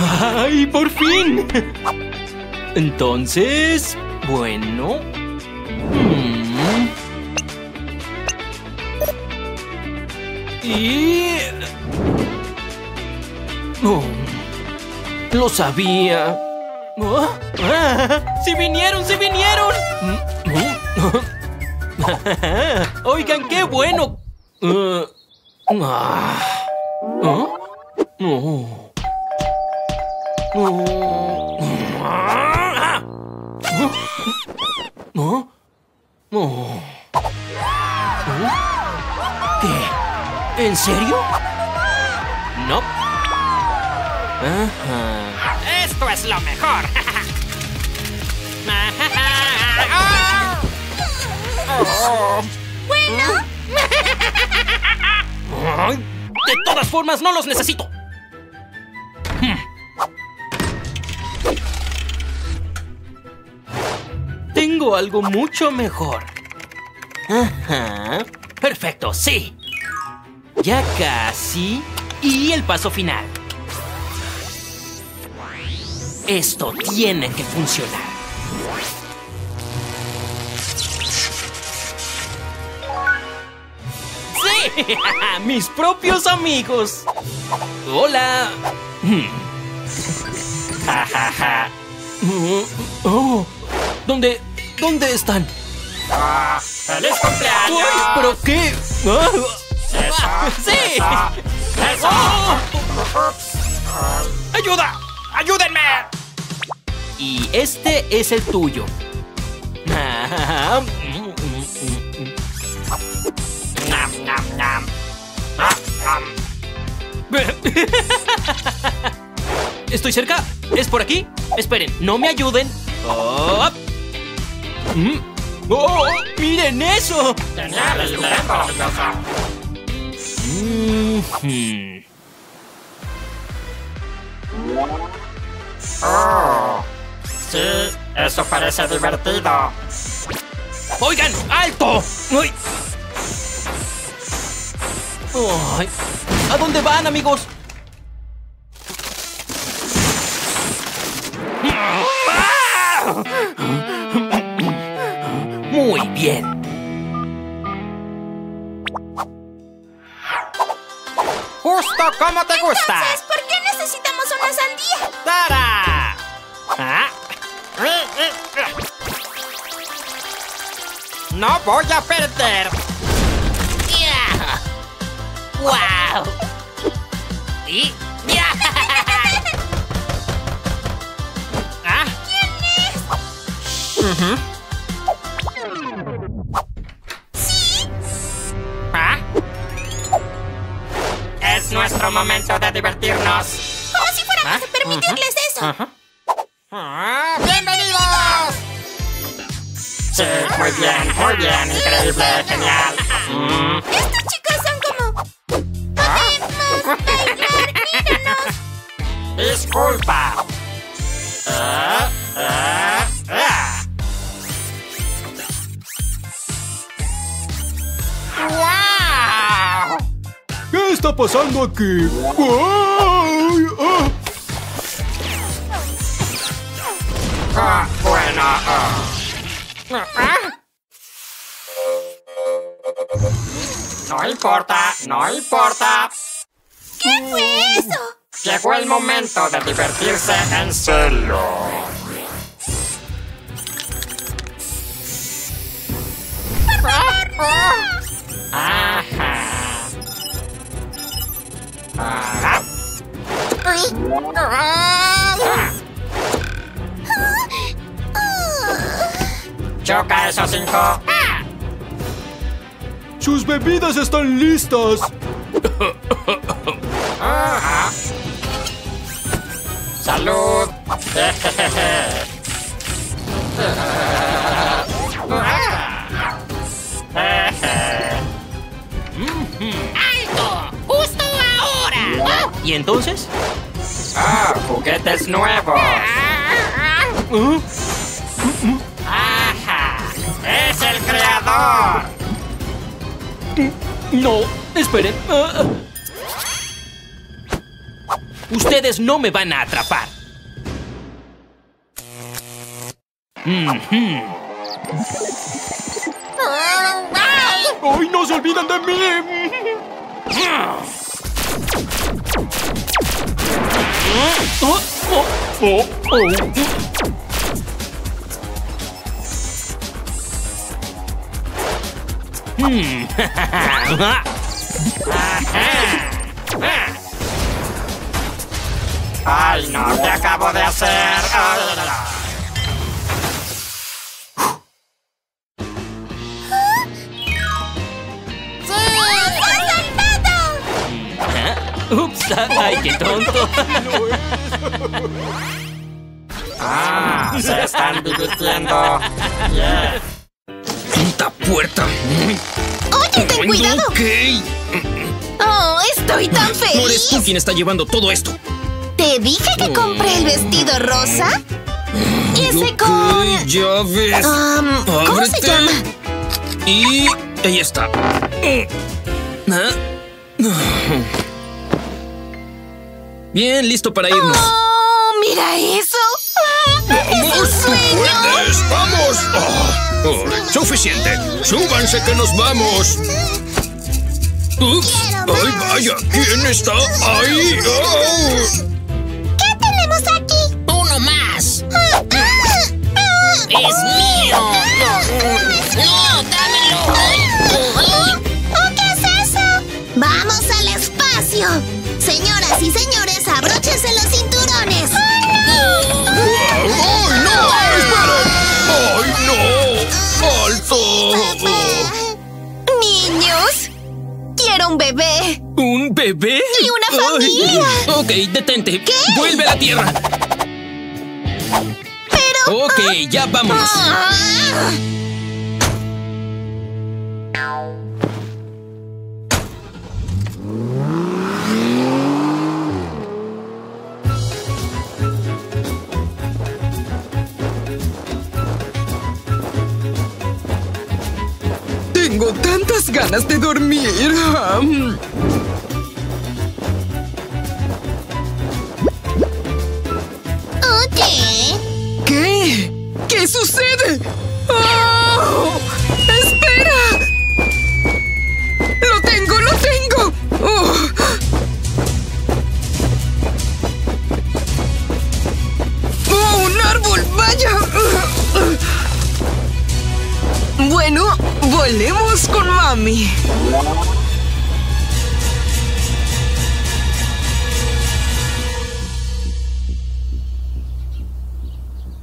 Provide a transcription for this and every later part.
¡Ay, por fin! Entonces, bueno... mm. Y... Oh, lo sabía. Oh, ah, ¡Sí vinieron, sí vinieron! Oigan, qué bueno. Uh, ah. Oh. ¿Qué? ¿En serio? No. Ajá. Esto es lo mejor. Bueno, de todas formas, no los necesito. Tengo algo mucho mejor. Ajá. Perfecto, sí. Ya casi. Y el paso final. Esto tiene que funcionar. ¡Sí! ¡Mis propios amigos! ¡Hola! Hmm. Ja, ja, ja. Mm, Oh, ¿Dónde? ¿Dónde están? Ah, ¡Feliz cumpleaños! ¡Ay, pero qué! Ah, Eso, ¡Sí! eso. ¡Oh! ¡Ayuda! ¡Ayúdenme! Y este es el tuyo. ¿Estoy cerca? ¿Es por aquí? Esperen, no me ayuden. Oh. Mm. ¡Oh! ¡Miren eso! Maravilloso. Mhm. Oh. Sí, eso parece divertido. ¡Oigan! ¡Alto! ¡Ay! Ay, ¿A dónde van, amigos? Muy bien. Justo como te gusta. ¿por qué necesitamos una sandía? ¡Tara! Ah. No voy a perder. ¡Ya! ¡Wow! Y... Ah. ¿Ah? Es nuestro momento de divertirnos. Como si fuéramos ¿Ah? a permitirles eso. Ajá. Ah, ¡Bienvenidos! Sí, muy bien, muy bien, increíble, genial. Mm. Estos chicos son como... Podemos bailar, míranos. Disculpa. Ah, ah, ¿Qué está pasando aquí? ¡Ay! ¡Ah! Ah, bueno. ah. Ah. No importa, no importa. ¿Qué fue eso? Llegó el momento de divertirse en serio. Ajá. Choca esos cinco. ¡Sus bebidas están listas! Salud. ¿Y entonces? Ah, juguetes nuevos. Ajá. Es el creador. No, esperen. Ustedes no me van a atrapar. ¡Ay, no se olvidan de mí! ¡Ay, no! ¿Qué acabo de hacer? Ups, ay, qué tonto. Ah, se están divirtiendo. Yeah. ¡Puta puerta! Oye, ten cuidado. Ok. Oh, estoy tan No eres tú feliz. quien está llevando todo esto. ¿Te dije que compré el vestido rosa? Y ese Ok, con... ya ves. Um, ¿Cómo se llama? Y ahí está. ¿Ah? Bien, listo para irnos. ¡Oh, mira eso! Ah, ¡Es un. ¡Vamos! Ah, oh, suficiente. Súbanse que nos vamos. Ups. ¡Ay, vaya! ¿Quién está ahí? Oh. ¿Qué tenemos aquí? Uno más. Ah, ah, Es mío. No, dámelo. ¿Oh, qué es eso? ¡Vamos al espacio! Señoras y señores, un bebé. ¿Un bebé? Y una familia. Ay, ok, detente. Vuelve a la tierra. Pero... Ok, ya vámonos. Ah. Ganas de dormir. Oye, ¿Qué? ¿Qué sucede? ¡Oh! ¡Espera! ¡Lo tengo, lo tengo! ¡Oh! ¡Oh, un árbol! ¡Vaya! Bueno, volemos con mami.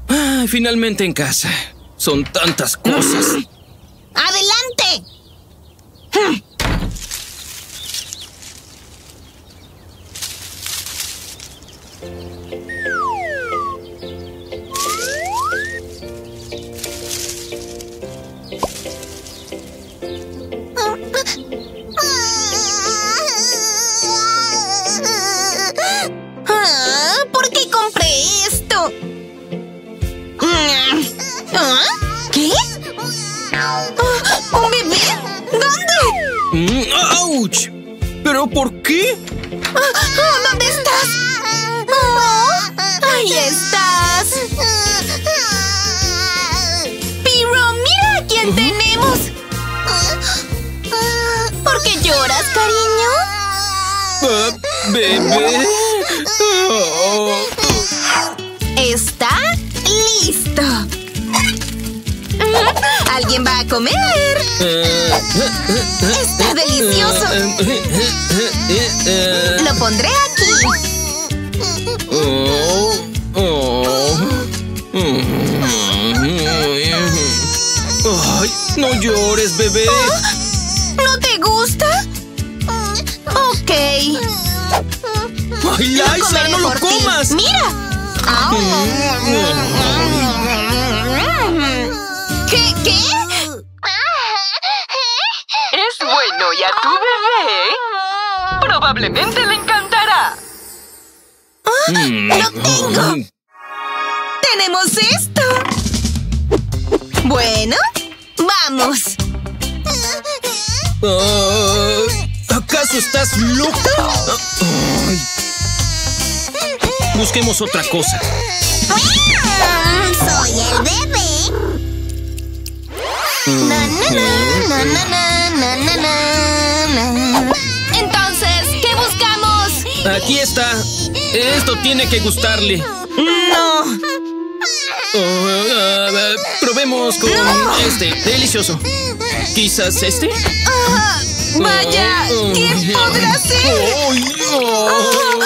Ay, finalmente en casa. Son tantas cosas. adelante. ¿Un bebé? ¿Dónde? Mm, ¡Auch! ¿Pero por qué? Ah, ¿Dónde estás? Oh, ahí estás. Piro, mira a quién tenemos. ¿Por qué lloras, cariño? Ah, ¿Bebé? Oh. Está listo. ¿Alguien va a comer? Está delicioso. Lo pondré aquí. Oh, oh. Ay, no llores, bebé. ¿No te gusta? Ok. Ay, Liza, no lo ti. comas. ¡Mira! ¿Qué? ¿Qué? Es bueno y a tu bebé probablemente le encantará. ¡Lo tengo! ¡Tenemos esto! Bueno, vamos. Ah, ¿Acaso estás loca? Ay, Busquemos otra cosa. Mm, Soy el bebé. Entonces, ¿qué buscamos? Aquí está. Esto tiene que gustarle. No. Oh, ah, ah, probemos con este. Delicioso. Quizás este. Vaya, Oh, ¿qué podrá ser? Ay, oh.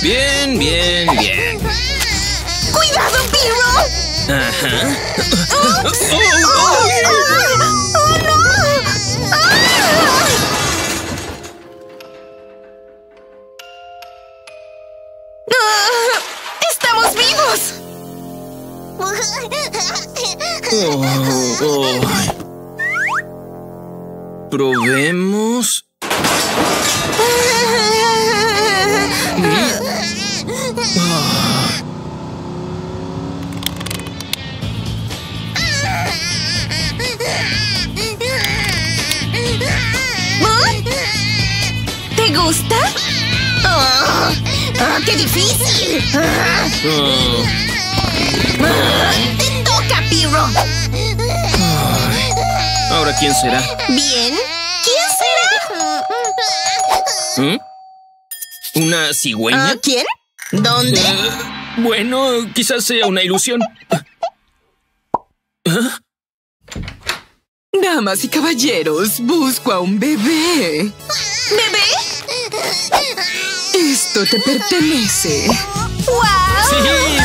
Bien, bien, bien. ¡Cuidado, Piro! ¡Estamos vivos! Oh, oh. Probemos. Gusta? ¡Ah! ¡Ah, ¡Qué difícil! ¡Ah! Oh. ¡Te toca, Piro! Ahora, ¿quién será? Bien. ¿Quién será? ¿Mm? ¿Una cigüeña? ¿Ah, ¿Quién? ¿Dónde? Eh, bueno, quizás sea una ilusión. Damas y caballeros, busco a un bebé. ¿Bebé? Esto te pertenece. ¡Wow! ¡Sí!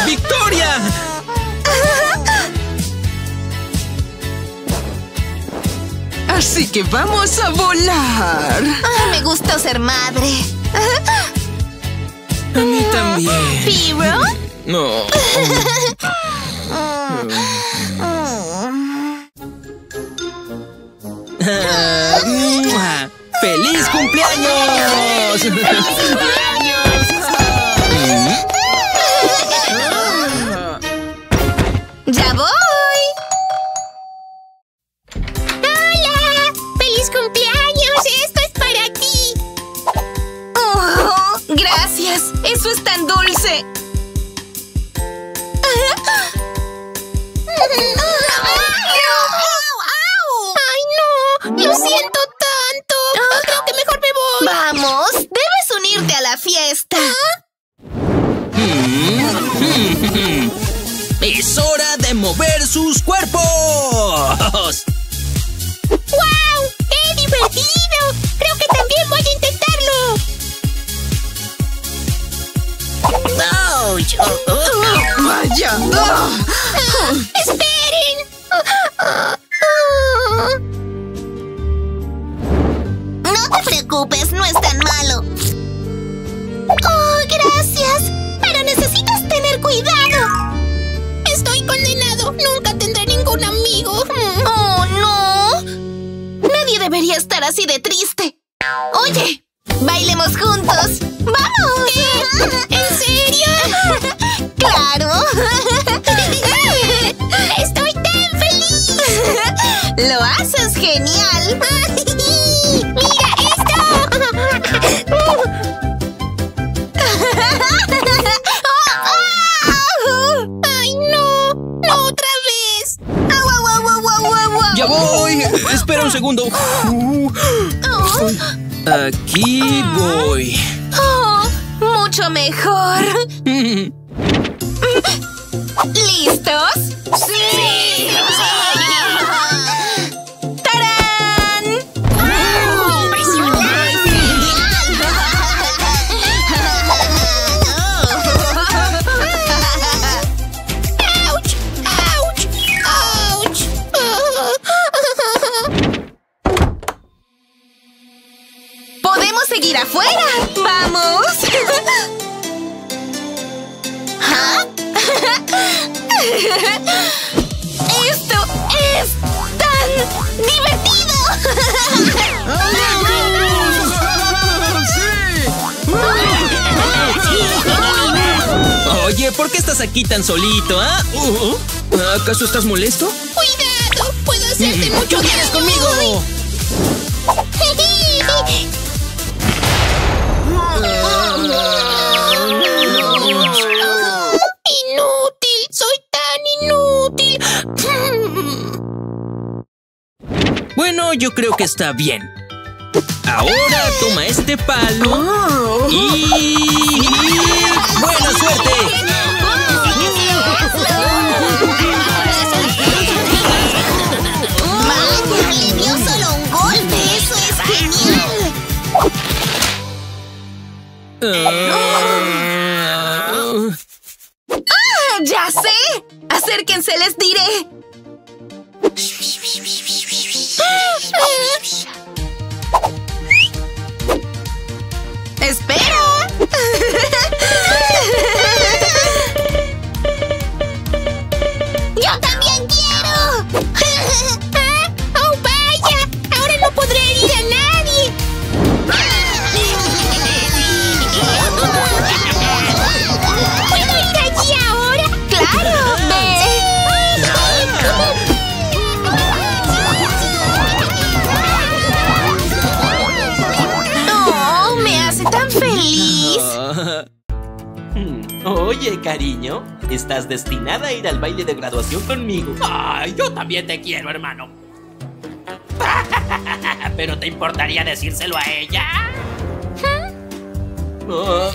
¡Victoria! Así que vamos a volar. Ah, me gustó ser madre. A mí también. ¿Piro? No. Ah, ¡mua! ¡Feliz cumpleaños! ¡Ya voy! ¡Hola! ¡Feliz cumpleaños! ¡Esto es para ti! Oh, gracias. Eso es tan dulce. ¡Ay, no! ¡Lo siento Vamos, debes unirte a la fiesta. ¡Es hora de mover sus cuerpos! ¡Wow! ¡Qué divertido! Creo que también voy a intentarlo. ¡Ouch! Oh, oh. Vaya. Ah. ¡Esperen! No te preocupes, no es tan malo. ¡Oh, gracias! Pero necesitas tener cuidado. Estoy condenado. Nunca tendré ningún amigo. Oh, no. Nadie debería estar así de triste. Oye, bailemos juntos. ¡Vamos! ¿En serio? ¡Claro! ¡Estoy tan feliz! ¡Lo haces genial! Voy! Espera un segundo. Aquí voy. Oh, mucho mejor. ¿Listos? ¡Sí! ¡Tarán! ¡Podemos seguir afuera! ¡Vamos! ¿Ah? ¡Esto es tan divertido! Oye, ¿por qué estás aquí tan solito, ah? ¿Acaso estás molesto? ¡Cuidado! ¡Puedo hacerte mucho ¿Qué quieres conmigo? ¡Inútil! ¡Soy tan inútil! Bueno, yo creo que está bien. Ahora toma este palo y... ¡Buena suerte! ¡Vaya! ¡Le dio solo un golpe! ¡Eso es genial! Uh... ¡Ya sé! ¡Acérquense, les diré! ¡Espera! Oye, cariño, estás destinada a ir al baile de graduación conmigo. Ay, yo también te quiero, hermano. ¿Pero te importaría decírselo a ella? Ah.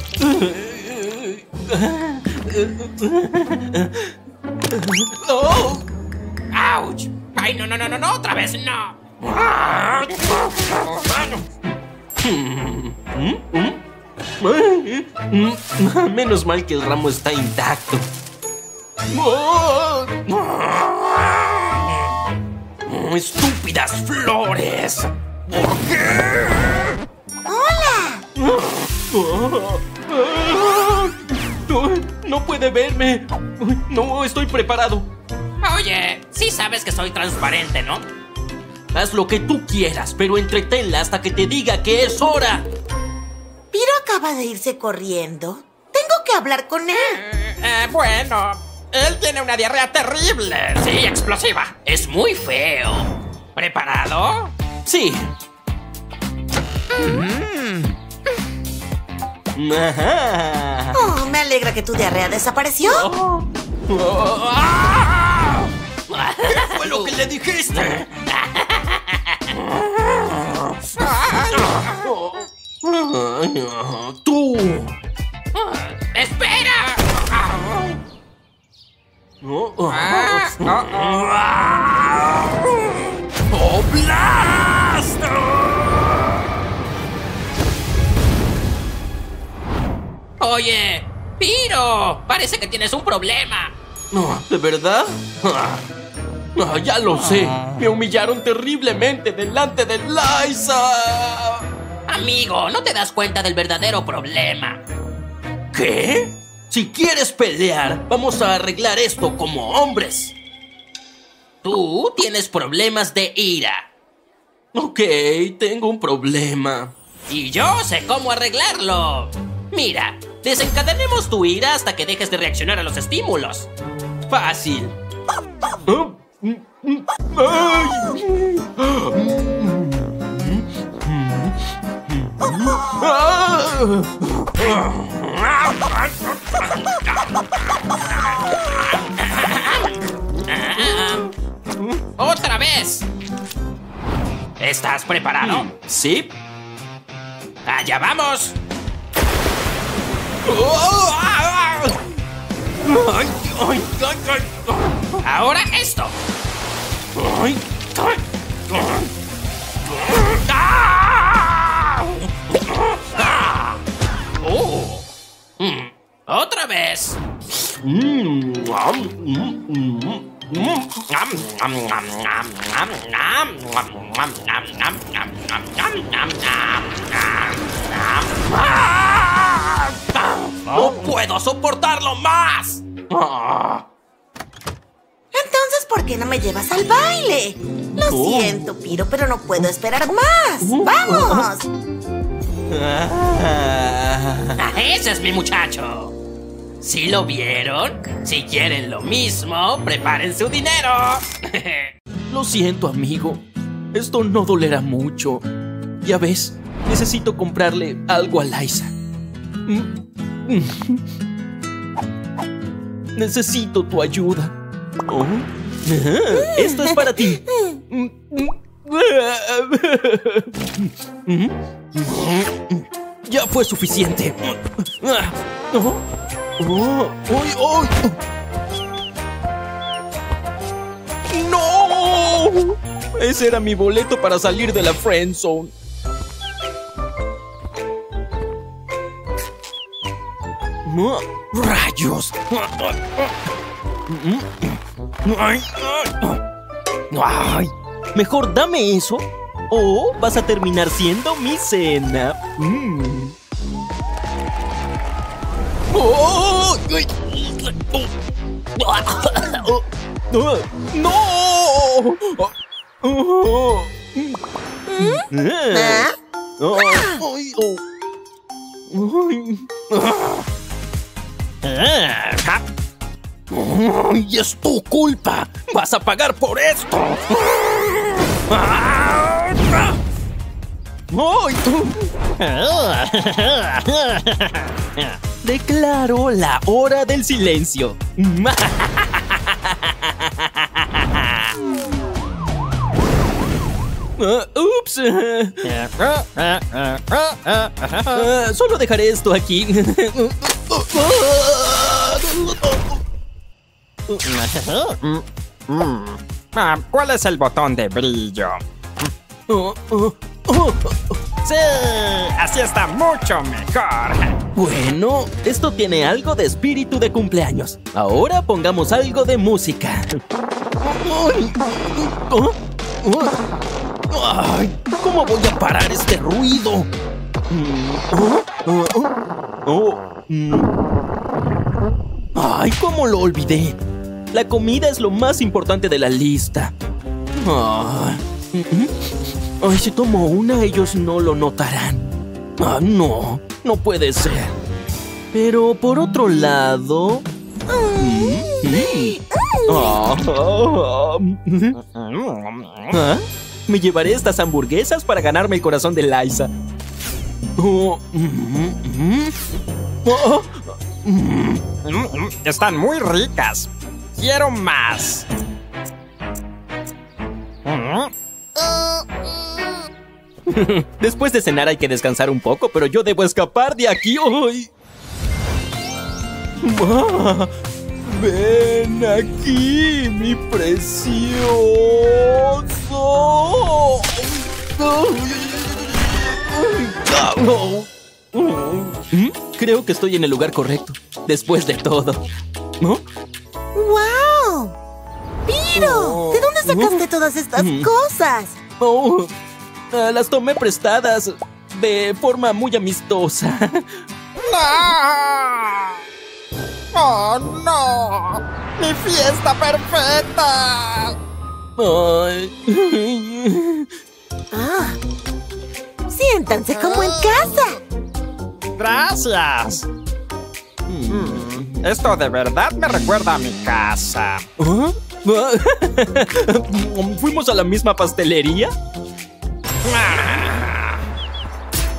Oh, ¡Auch! ¡Ay, no, no, no, no, no! ¡Otra vez no! Menos mal que el ramo está intacto. ¡Estúpidas flores! No, no puede verme. No estoy preparado. Oye, sí sabes que soy transparente, ¿no? Haz lo que tú quieras, pero entretenla hasta que te diga que es hora. Piro acaba de irse corriendo. Tengo que hablar con él. Eh, bueno, él tiene una diarrea terrible. Sí, explosiva. Es muy feo. ¿Preparado? Sí. Ajá. Oh, me alegra que tu diarrea desapareció. ¿Qué fue lo que le dijiste? Tú. ¡Espera! ¡Oblast! Oye, Piro, parece que tienes un problema. ¿De verdad? Ah, ah, ya lo sé. Me humillaron terriblemente delante de Liza. Amigo, ¿no te das cuenta del verdadero problema? ¿Qué? Si quieres pelear, vamos a arreglar esto como hombres. Tú tienes problemas de ira. Ok, tengo un problema. Y yo sé cómo arreglarlo. Mira, desencadenemos tu ira hasta que dejes de reaccionar a los estímulos. Fácil. ¡Otra vez! ¿Estás preparado? ¿Sí? ¡Allá vamos! Ahora esto. ¡Ah! ¡Otra vez! ¡No puedo soportarlo más! Entonces, ¿por qué no me llevas al baile? Lo oh. siento, Piro, pero no puedo esperar más. ¡Vamos! ¡Ese es mi muchacho! ¿Sí lo vieron? Si quieren lo mismo, preparen su dinero. Lo siento, amigo. Esto no dolerá mucho. Ya ves, necesito comprarle algo a Liza. Mm. Necesito tu ayuda. Oh, Esto es para ti. Ya fue suficiente. Oh, oh, ¡Ay, ay! ¡No! Ese era mi boleto para salir de la friend zone. No, ¡Rayos! Ay, ay. Ay, mejor dame eso o vas a terminar siendo mi cena. Mm. ¡Oh! ¡No! Oh. ¿Ah? Oh. Oh. Ah. ¡Ay, es tu culpa! ¡Vas a pagar por esto! Declaro la hora del silencio. ¡Ups! Ah, solo dejaré esto aquí. ¿Cuál es el botón de brillo? Sí, así está mucho mejor. Bueno, esto tiene algo de espíritu de cumpleaños. Ahora pongamos algo de música. Ay, ¿Cómo voy a parar este ruido? Mm, oh, oh, oh, mm. Ay, ¿cómo lo olvidé? La comida es lo más importante de la lista. Mm. Ay, si tomo una, ellos no lo notarán. Ah, no, no puede ser. Pero por otro lado... Ah. Me llevaré estas hamburguesas para ganarme el corazón de Liza. Oh, mm, mm. Oh, mm. Mm, Están muy ricas. Quiero más. Mm, Después de cenar hay que descansar un poco, pero yo debo escapar de aquí hoy. Ma, ven aquí, mi precioso. ¿Mm? Creo que estoy en el lugar correcto, después de todo. ¿No? ¡Wow! ¡Piro! ¿De dónde sacaste todas estas Mm. cosas? Ah, las tomé prestadas de forma muy amistosa. ¡Oh, no! ¡Mi fiesta perfecta! Ay. Ah. Siéntanse como en casa. Gracias. Mm, Esto de verdad me recuerda a mi casa. ¿Ah? Ah. ¿Fuimos a la misma pastelería?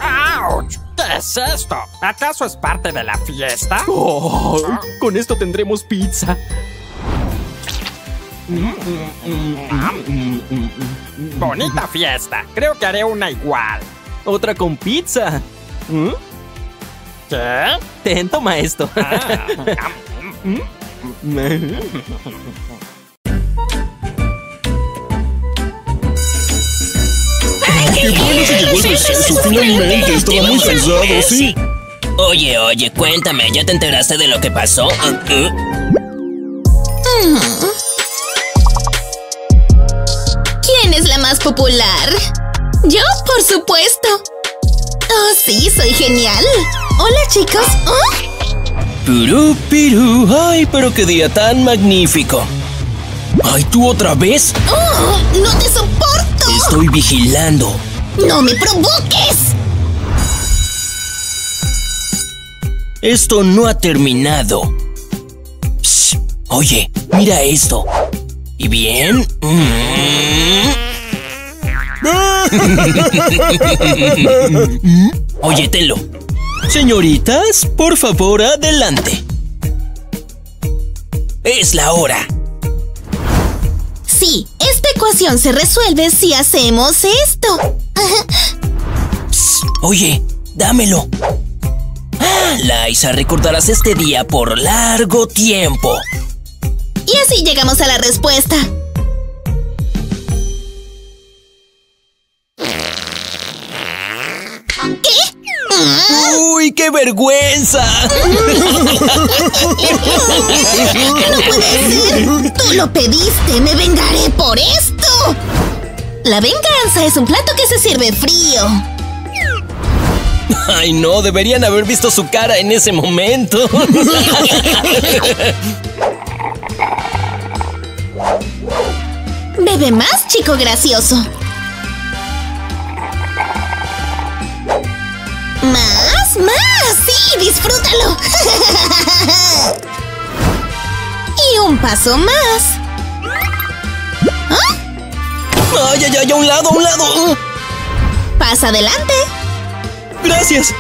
¡Auch! ¿Qué es esto? ¿Acaso es parte de la fiesta? Oh, con esto tendremos pizza. Bonita fiesta. Creo que haré una igual. Otra con pizza. ¿Mm? ¿Qué? Ten, toma esto. Ah, ¡Qué bueno se llevó el receso! Finalmente, estaba muy cansado, ¿sí? Oye, oye, cuéntame, ¿ya te enteraste de lo que pasó? Ah, ah. ¿Quién es la más popular? Yo, por supuesto. Oh, sí, soy genial. Hola, chicos. ¿Oh? Pirú, pirú, ay, pero qué día tan magnífico. Ay, ¿tú otra vez? Oh, ¡No te soporto! Estoy vigilando. ¡No me provoques! Esto no ha terminado. Psst, oye, mira esto. ¿Y bien? Mm. Oye. Señoritas, por favor, adelante. Es la hora. Sí, ecuación se resuelve si hacemos esto. Oye, dámelo. Ah, Liza, recordarás este día por largo tiempo. Y así llegamos a la respuesta. ¡Uy, qué vergüenza! ¡No puede ser! ¡Tú lo pediste! ¡Me vengaré por esto! La venganza es un plato que se sirve frío. Ay, no, deberían haber visto su cara en ese momento. Bebe más, chico gracioso. Más, más. Sí, disfrútalo. y un paso más. ¿Ah? ¡Ay, ay, ay! ¡A un lado, a un lado! Pasa adelante. ¡Gracias!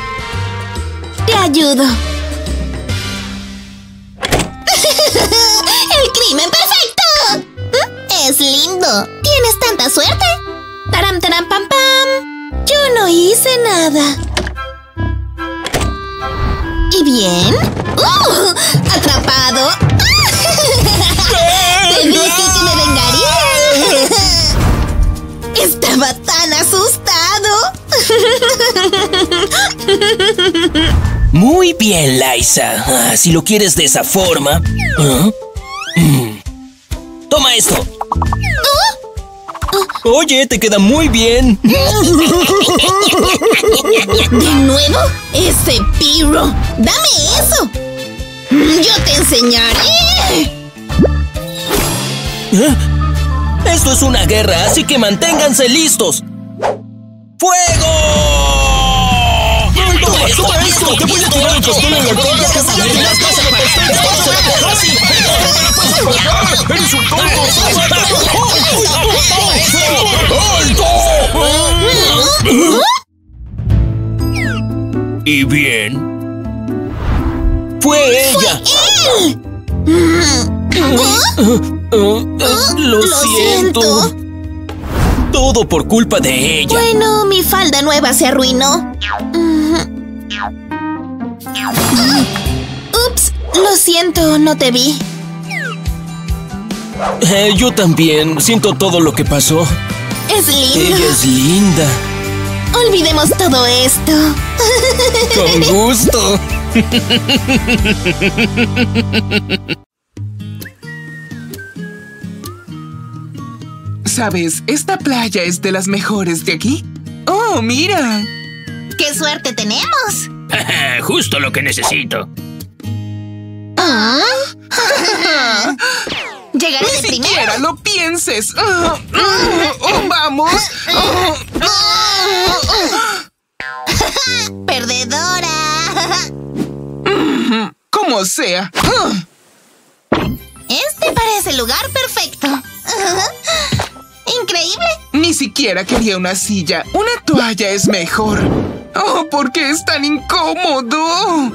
Te ayudo. ¡El crimen perfecto! ¿Mm? Es lindo. Tienes tanta suerte. Taram, taram, pam, pam. Yo no hice nada. ¿Y bien? ¡Uh! ¡Atrapado! ¡Te dije que me vengaría! Estaba tan asustado. Muy bien, Liza. Ah, si lo quieres de esa forma. ¿Ah? Mm. Toma esto. Oye, te queda muy bien. ¿De nuevo? ¡Ese pirro! ¡Dame eso! ¡Yo te enseñaré! Esto es una guerra, así que manténganse listos. ¡Fuego! ¡Toma esto! ¡Te voy a tirar el pastel en la ¡Eres un tonto! ¿Y bien? ¡Fue ella! Lo siento. Todo por culpa de ella. Bueno, mi falda nueva se arruinó. Ups, lo siento, no te vi. Eh, yo también siento todo lo que pasó. Es lindo. Ella es linda. Olvidemos todo esto. Con gusto. ¿Sabes? Esta playa es de las mejores de aquí. ¡Oh, mira! ¡Qué suerte tenemos! Justo lo que necesito. ¿Ah? Llegaré Ni de primero. siquiera lo pienses. Ah, oh, ¡Vamos! ¡Perdedora! Como sea. Ah, Este parece el lugar perfecto. Increíble. Ni siquiera quería una silla. Una toalla es mejor. ¡Oh, por qué es tan incómodo!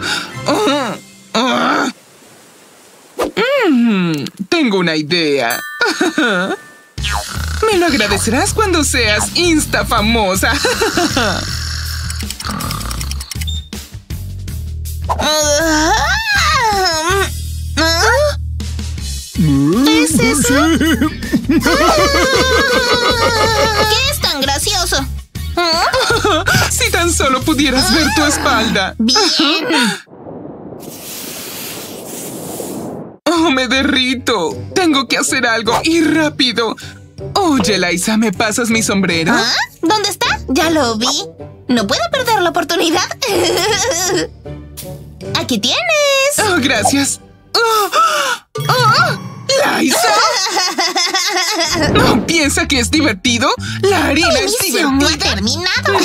Mm, tengo una idea. Me lo agradecerás cuando seas insta famosa. ¿Qué es eso? ¿Qué es tan gracioso? si tan solo pudieras ver tu espalda. Bien. Oh, me derrito. Tengo que hacer algo y rápido. Oye, Liza, ¿me pasas mi sombrero? ¿Ah? ¿Dónde está? Ya lo vi. No puedo perder la oportunidad. Aquí tienes. Oh, gracias. Oh, oh, ¡Liza! ¿No piensa que es divertido? La harina es misión no ha divertida. terminado.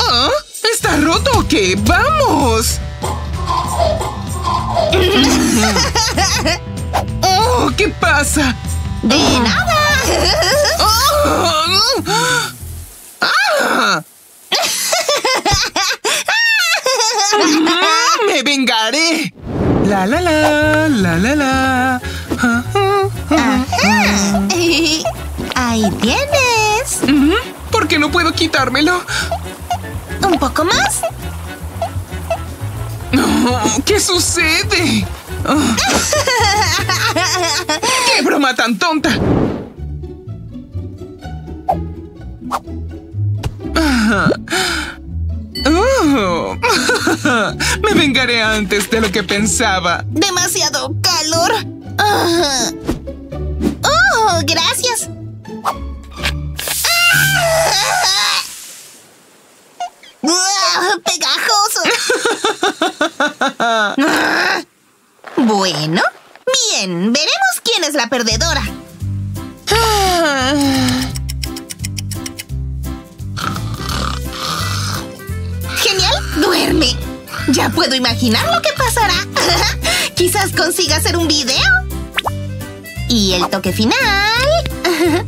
¿Ah? ¿Está roto o qué? ¡Vamos! ¡Oh! ¿Qué pasa? De nada. ¡Ah! ¡Me vengaré! La la la, la la la. Ah, ah, ah. Ahí tienes. ¿Por qué no puedo quitármelo? ¿Un poco más? Oh, ¿Qué sucede? Oh. ¡Qué broma tan tonta! Ah. Oh. Me vengaré antes de lo que pensaba. Demasiado calor. Ah. Oh, gracias. Ah, Pegajoso. Ah. Bueno, bien, veremos quién es la perdedora. Genial, duerme. Ya puedo imaginar lo que pasará. Quizás consiga hacer un video. Y el toque final.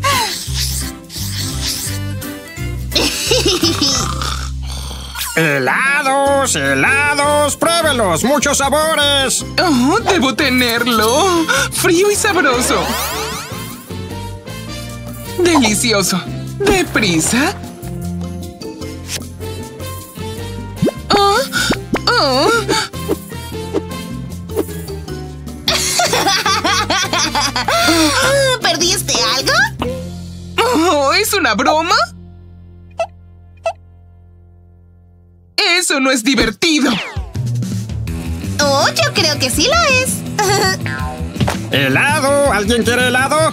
Helados, helados, pruébelos, muchos sabores. Oh, debo tenerlo. Frío y sabroso. Delicioso. ¿Deprisa? Oh. ¿Perdiste algo? Oh, ¿Es una broma? Eso no es divertido. Oh, yo creo que sí lo es. ¿Helado? ¿Alguien quiere helado?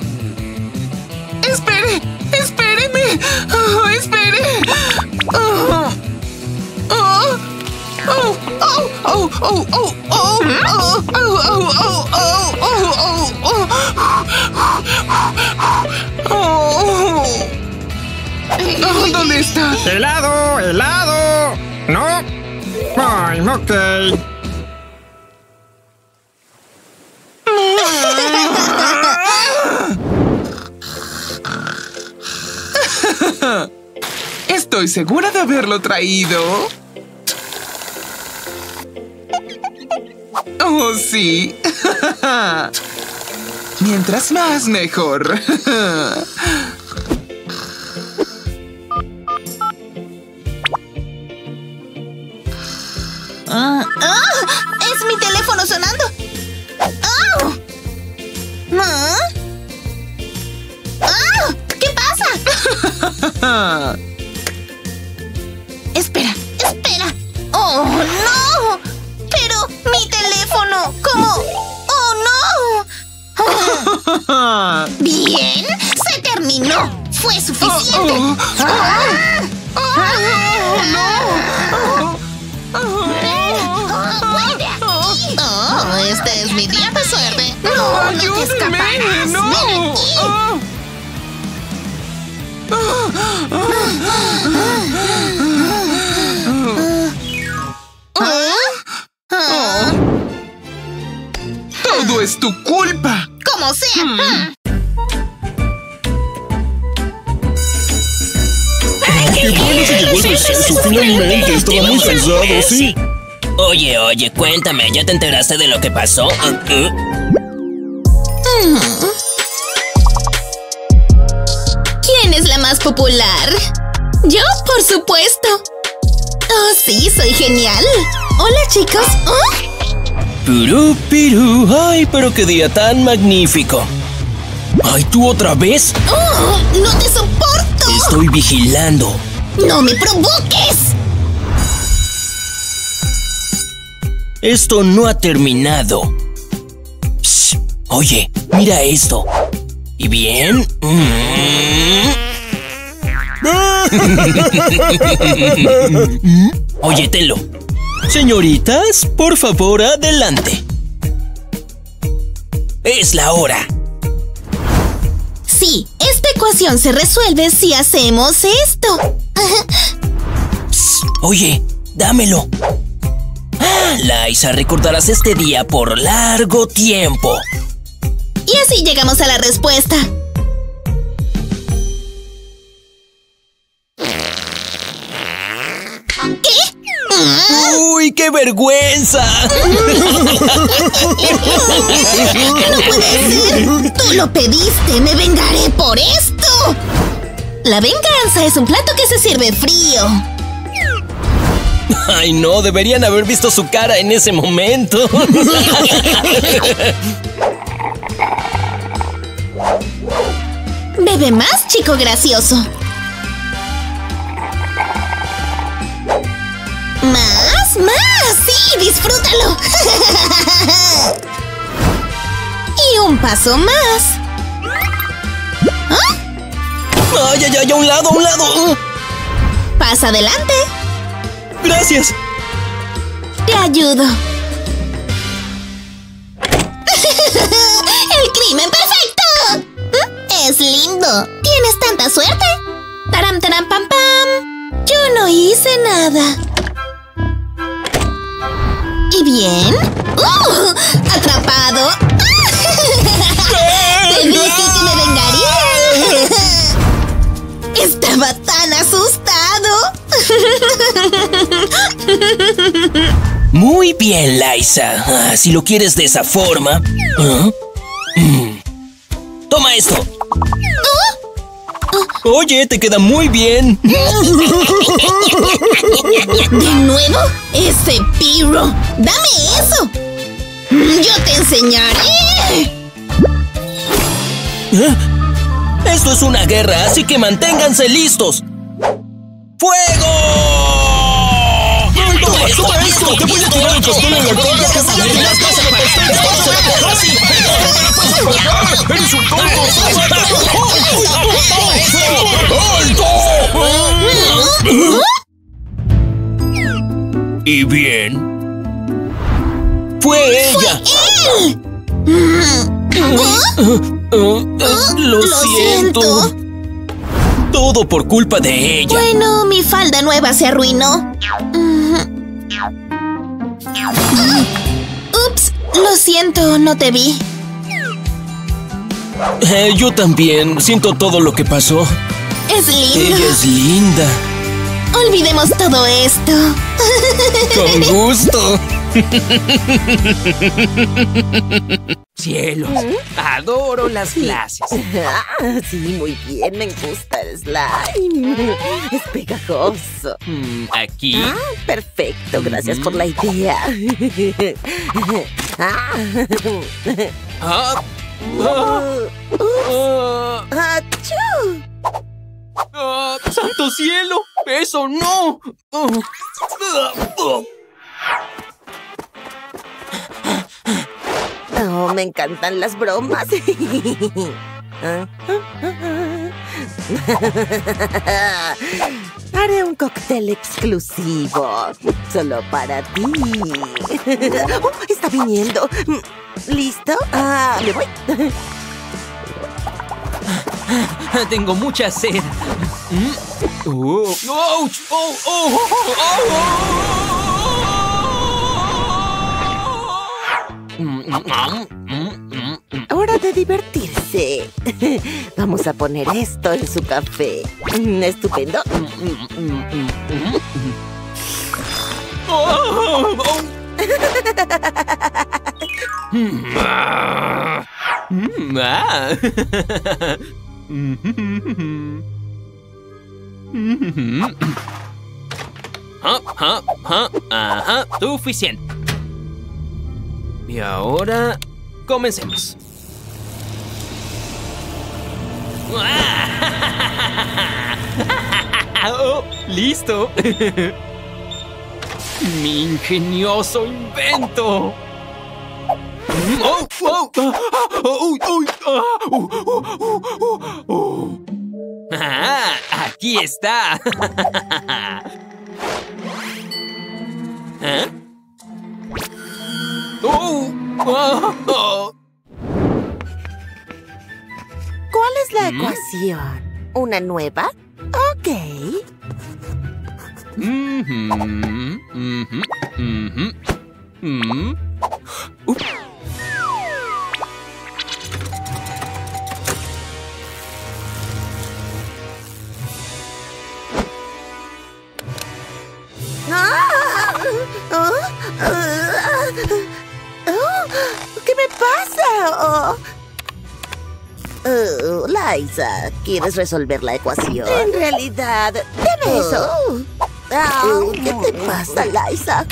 ¡Espere! ¡Espéreme! Oh, ¡Espere! Oh. Oh. Oh, oh, oh, oh, oh, oh, oh, oh, oh, oh, oh, oh, oh, oh. Oh, ¿Dónde está? ¡Helado! ¡Helado! ¿No? Ay, ok. Estoy segura de haberlo traído. Oh, sí. Mientras más, mejor. Ah, ah, ¡Es mi teléfono sonando! ¡Oh! ¿Ah? ¡Ah! ¿Qué pasa? espera, espera. ¡Oh, no! Pero mi teléfono, ¿cómo? ¡Oh, no! Bien, se terminó. Fue suficiente. Oh, oh. Ah. ¡Oh, no! ¡Oh, vuelve aquí! Oh, este es mi día de suerte. No, no te ¡Ayúdenme! escaparás. ¡No! Ven aquí. Oh. ¡Todo es tu culpa! Como sea. Ah. ¡Qué bueno se llegó el receso! Finalmente, estaba muy cansado, ¿sí? Oye, oye, cuéntame, ¿ya te enteraste de lo que pasó? ¿Eh? ¿Quién es la más popular? Yo, por supuesto. Oh, sí, soy genial. Hola, chicos. ¿Oh? Pirú, pirú, ay, pero qué día tan magnífico. Ay, ¿tú otra vez? Oh, no te soporto. Estoy vigilando. No me provoques. Esto no ha terminado. Oye, mira esto. ¿Y bien? Mm. Oye, tenlo. Señoritas, por favor, adelante. Es la hora. Sí, esta ecuación se resuelve si hacemos esto. Psst, oye, dámelo. Ah, Liza, recordarás este día por largo tiempo. Y así llegamos a la respuesta. Uy, ¡Ay, qué vergüenza! ¡Tú lo pediste! ¡Me vengaré por esto! La venganza es un plato que se sirve frío. Ay, no, deberían haber visto su cara en ese momento. Bebe más, chico gracioso. Más, más, sí, disfrútalo. y un paso más. ¿Ah? ¡Ay, ay, ay! ¡A un lado, a un lado! Pasa adelante. ¡Gracias! Te ayudo. ¡El crimen perfecto! ¿Mm? Es lindo. Tienes tanta suerte. Taram, taram, pam, pam. Yo no hice nada. ¿Y bien? ¡Uh! ¡Atrapado! ¡Te dije que me vengaría! Estaba tan asustado. Muy bien, Liza. Ah, si lo quieres de esa forma. ¿Ah? Mm. Toma esto. Oye, te queda muy bien. ¿De nuevo? ¡Ese pirro! ¡Dame eso! ¡Yo te enseñaré! ¿Eh? Esto es una guerra, así que manténganse listos. ¡Fuego! ¡Toma esto! ¡Toma esto! ¡Te voy a tirar el pastel en la! ¡Eres un tonto! ¿Y bien? ¡Fue ella! Lo, siento. Todo por culpa de ella. Bueno, mi falda nueva se arruinó. Ups, lo siento, no te vi. Eh, yo también siento todo lo que pasó. Es lindo. Ella es linda. Olvidemos todo esto. Con gusto. Cielos, adoro las clases. Ah, sí, muy bien, me gusta el slime. Es pegajoso. Mm, Aquí. Ah, perfecto, gracias por la idea. Ah. Ah, ah, ah, ¡Achú! ah, ¡Santo cielo! ¡Eso no! Oh, ah, oh. Oh, me encantan las bromas. Haré un cóctel exclusivo, solo para ti. Oh, está viniendo. ¿Listo? Ah, me voy. Tengo mucha sed. Mm. Oh, ouch, oh, oh, Hora de divertirse. Vamos a poner esto en su café. Mm, Estupendo. Oh, oh. Mm, ah. Mm, ah. Ah, ah, ah, Ajá, suficiente. Y ahora comencemos. Oh, ¡Listo! ¡Mi ingenioso invento! ¡Oh! ¡Oh! ¡Ah! ¡Oh! ¡Oh! ¡Ah! ¡Oh! ¡Oh! ¡Oh! ¡Oh! ¡Ah! ¡Aquí está! ¿Eh? ¡Oh! ¿Cuál es la ecuación? ¿Una nueva? Ok. Me pasa? Oh. Oh, Liza, ¿quieres resolver la ecuación? En realidad, deme eso. Oh, ¿Qué te pasa, Liza?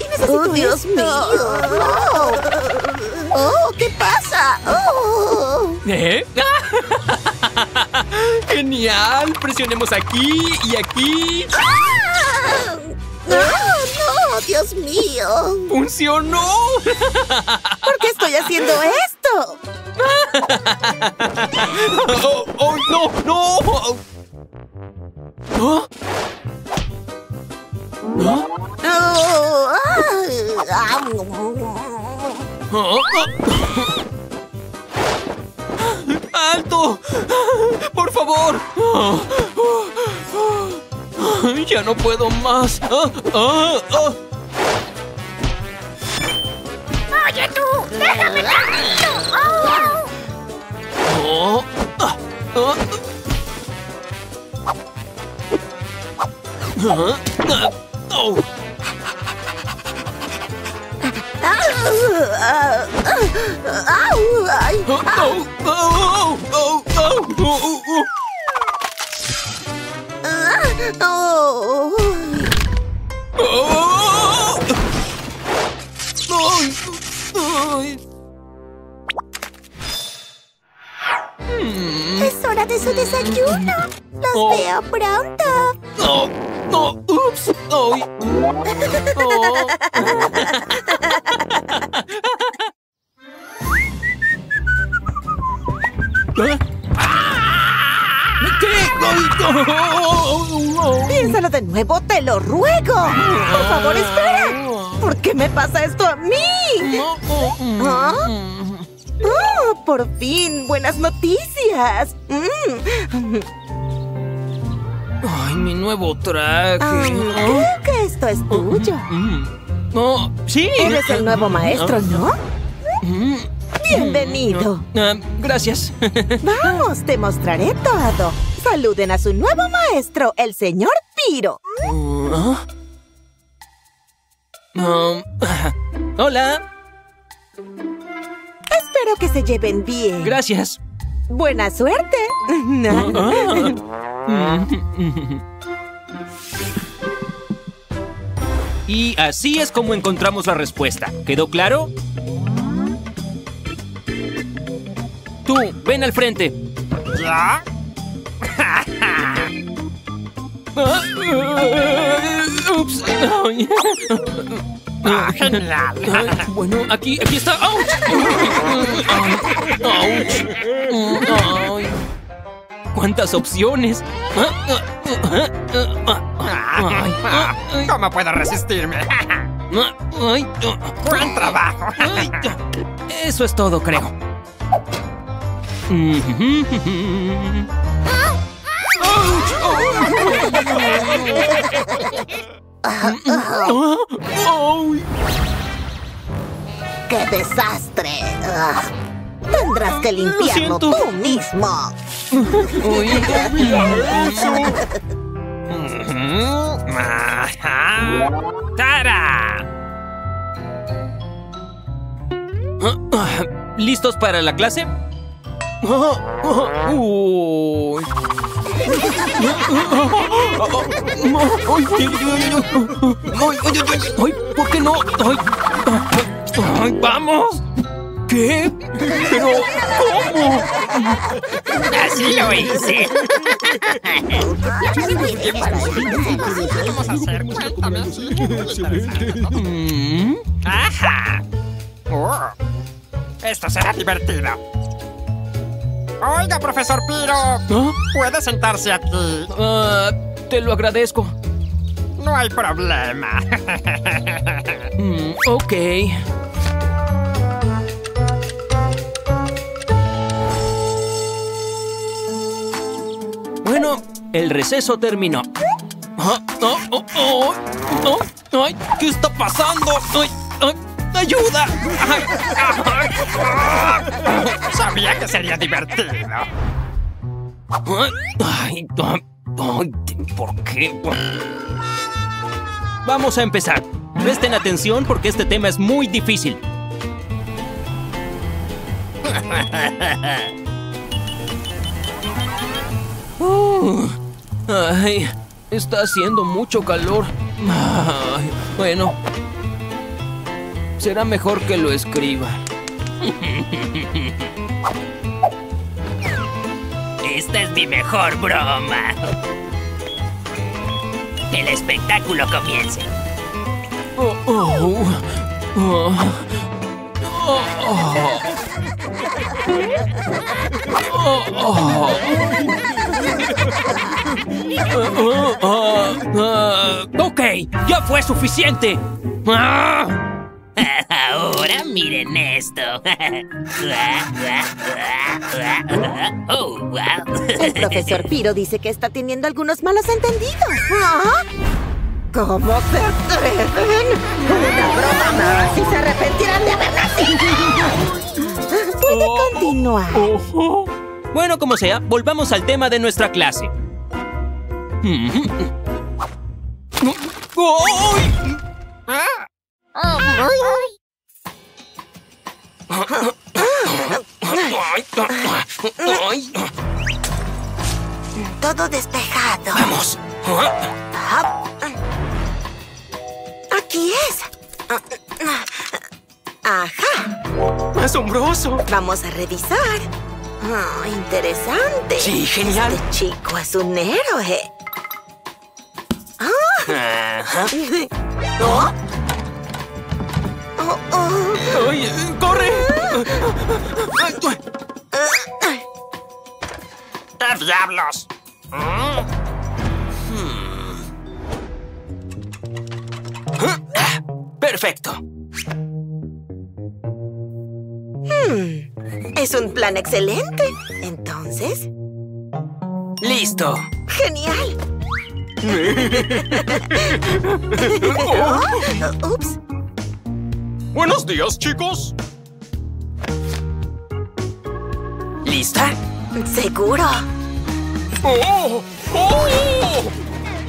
Y necesito oh, Dios mío. Oh. oh, ¿qué pasa? Oh. ¿Eh? ¡Genial! Presionemos aquí y aquí. ¡Ah! ¡No, ¡Dios mío! ¡Funcionó! ¿Por qué estoy haciendo esto? ¡Oh, oh no! ¡No! ¿Ah? ¿Ah? Oh, ah, ¡Alto! ¡Por favor! ¡Ya no puedo más! Ah, ah. Ah, ah, oh. Au, ay, Oh, oh, oh, oh, Ay. Hmm. Es hora de su desayuno. Los Oh. veo pronto. Oh, oh, ups, ay. Oh. ¿Eh? Oh, oh, oh. Piénsalo de nuevo, te lo ruego. Por favor, espera. ¿Por qué me pasa esto a mí? ¿Ah? Oh, por fin, buenas noticias. Mm. Ay, mi nuevo traje. Ah, creo que esto es tuyo. Mm. Oh, sí. Eres el nuevo maestro, ¿no? Mm. Bienvenido. Ah, gracias. Vamos, te mostraré todo. Saluden a su nuevo maestro, el señor Piro. Ah. Um, hola. Espero que se lleven bien. Gracias. Buena suerte. Ah. Y así es como encontramos la respuesta. ¿Quedó claro? Tú, ven al frente. ¿Ya? Ah, Ups. Ay. Ah, genial. Ay, bueno, aquí, aquí está. ¡Auch! Ay, ¡Auch! Ay. ¿Cuántas opciones? Ay, ay, ¿Cómo puedo resistirme? ay, Buen trabajo. ay. Eso es todo, creo. ¡Qué desastre! Ah, Tendrás que limpiarlo tú mismo. Uy. Ajá. ¡Tara! ¿Listos para la clase? Uy. Ay, ay, ay, ay, ay, ¿por qué no? Ay, ay, vamos. ¿Qué? Pero, ¿cómo? Así lo hice. Mm, ¡Ajá! Oh, esto será divertido. Oiga, profesor Piro. ¿ah? ¿Puede sentarse aquí? Ah, te lo agradezco. No hay problema. Mm, ok. Bueno, el receso terminó. Ah, oh, oh, oh, ¡Ay! ¿Qué está pasando? ¡Ay! ay, ¡Ayuda! Ay, ay, Sabía que sería divertido. ay, ¿Por qué? vamos a empezar. Presten atención porque este tema es muy difícil. Uh, ay, está haciendo mucho calor. Bueno, será mejor que lo escriba. Esta es mi mejor broma. Que el espectáculo comience. Oh, oh, oh, ok, ya fue suficiente. Ah. Ahora miren esto. Oh, wow. El profesor Piro dice que está teniendo algunos malos entendidos. ¿Ah? ¿Cómo se atreven? Una broma más y se arrepentirán de haber nacido. Puede continuar. Ojo. Bueno, como sea, volvamos al tema de nuestra clase. ¡Ay! Ay. Todo despejado. Vamos. Aquí es. Ajá. Asombroso. Vamos a revisar. Ah, interesante. Sí, genial. Este chico es un héroe. Ajá. ¿Oh? Oh, oh. ¡Ay, corre! ¡Qué diablos! Perfecto. Hmm, Es un plan excelente. Entonces, Listo. genial. Oh, ups. Buenos días, chicos. ¿Lista? Seguro. ¡Oh! ¡Oh!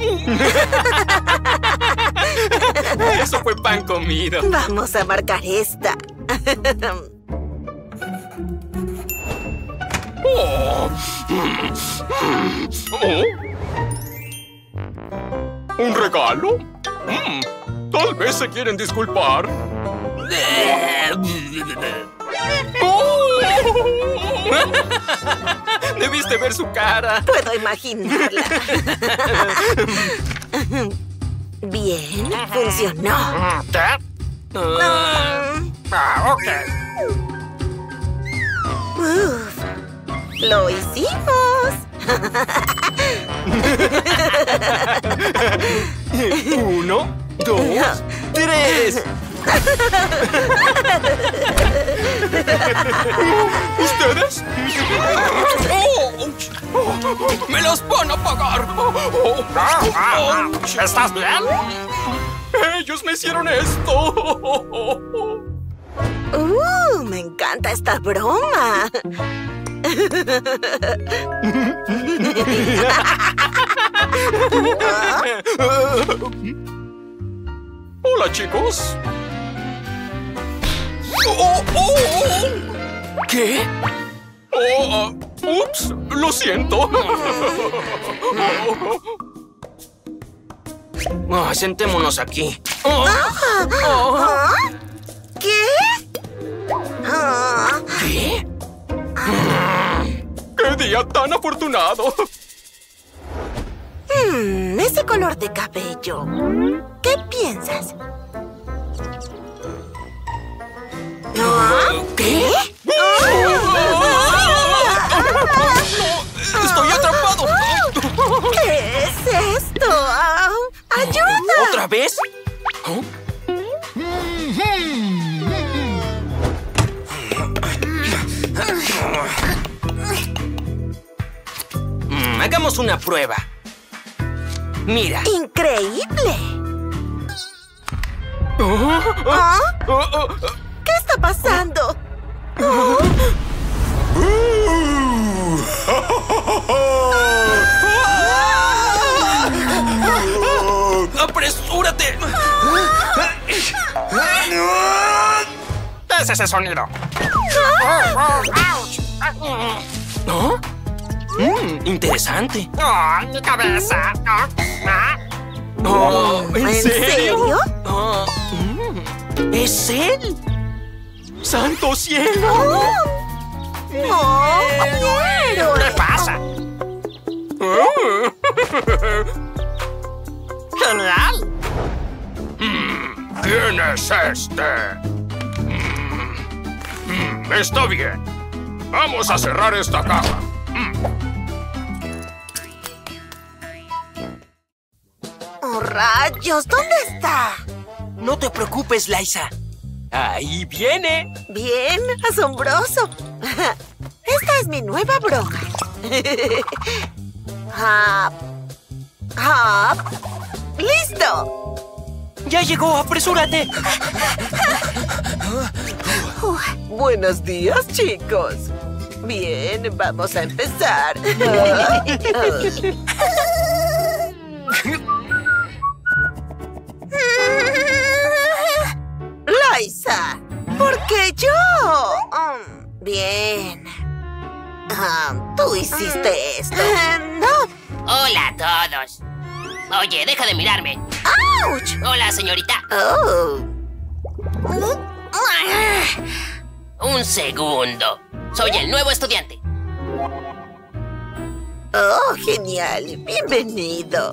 Eso fue pan comido. Vamos a marcar esta. ¡Oh! ¡Oh! ¿Un regalo? Mm, Tal vez se quieren disculpar. Debiste ver su cara. Puedo imaginarla. Bien, funcionó. ¿Qué? Ah, Ah, ok. Uf, lo hicimos. Uno, dos, tres. ¿Ustedes? ¡Oh! ¡Me las van a pagar! Ah, ah, ah. ¿Estás bien? ¡Ellos me hicieron esto! Uh, me encanta esta broma. Hola, chicos. ¡Oh, oh, oh! ¿Qué? Oh, ah, ups, lo siento. Ah, sentémonos aquí. ¿Ah? ¿Qué? Ah, ¿Qué? ¡Qué día tan afortunado! hmm, ese color de cabello. ¿Qué piensas? ¿Qué? ¡Estoy atrapado! ¿Qué es esto? ¡Ayuda! ¿Otra vez? ¿Oh? Mm, Hagamos una prueba. Mira. ¡Increíble! ¿Ah? Oh, oh, ¿Qué está pasando? ¡Apresúrate! ¿Qué es ese sonido? ¿No? Mm, interesante. ¡Ay, mi cabeza! Ah, ah. Oh, ¿En, ¿En serio? Ah, mm, ¿Es él? ¡Santo cielo! ¡No! ¿Qué pasa? ¡Genial! ¿Quién es este? Mm, mm, está bien. Vamos a cerrar esta caja. ¡Oh, rayos! ¿Dónde está? No te preocupes, Liza. Ahí viene. Bien, asombroso. Esta es mi nueva broma. Hop. Hop. ¡Listo! Ya llegó, apresúrate. Buenos días, chicos. Bien, vamos a empezar. Liza, ¿por qué yo? Mm, bien. Ah, Tú hiciste esto. No. Hola a todos. Oye, deja de mirarme. ¡Auch! Hola, señorita. Oh. Un segundo. Soy el nuevo estudiante. Oh, genial. Bienvenido.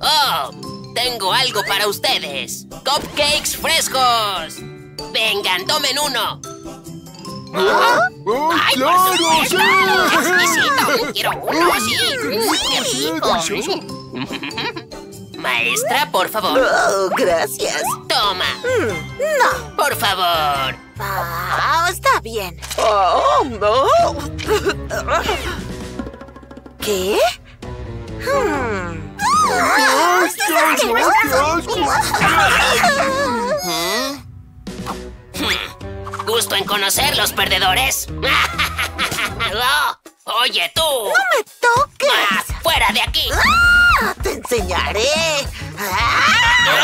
Oh, tengo algo para ustedes. Cupcakes frescos. Vengan, tomen uno. ¡Ay, por supuesto! ¡Exquisito! ¡Quiero uno, sí! ¡Qué rico! Maestra, por favor. Oh, gracias. Toma. Mm, no. Por favor. Ah, está bien. Oh, no. ¿Qué? Hmm. Gusto en conocer los perdedores. Oh, Oye, tú. ¡No me toques! Ah, ¡Fuera de aquí! Ah, ¡Te enseñaré!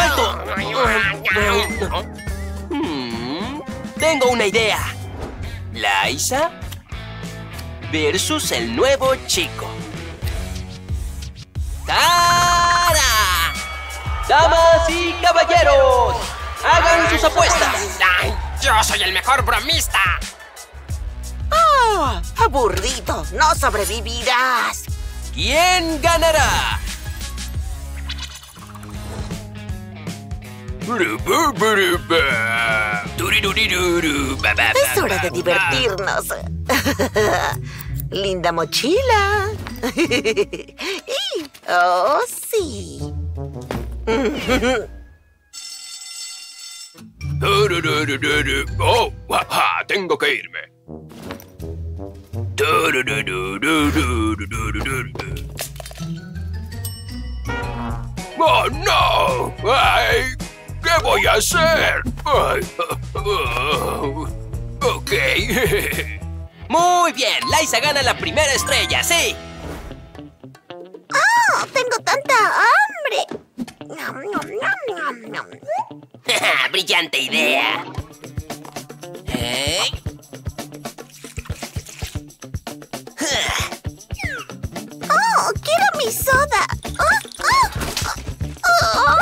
¡Alto! Mm, tengo una idea. Liza versus el nuevo chico. ¡Tara! Damas y caballeros, hagan sus apuestas. ¡Ay, yo soy el mejor bromista! Ah, ¡Aburrido! ¡No sobrevivirás! ¿Quién ganará? Es hora de divertirnos. Linda mochila. Oh, sí. Oh, ajá, tengo que irme. ¡Oh, no! ¡Ay! ¿Qué voy a hacer? Ay, oh, ok. Muy bien, Liza gana la primera estrella, sí. ¡Oh, tengo tanta hambre! Brillante idea. ¿Eh? ¡Oh, quiero mi soda! ¡Oh, oh, oh!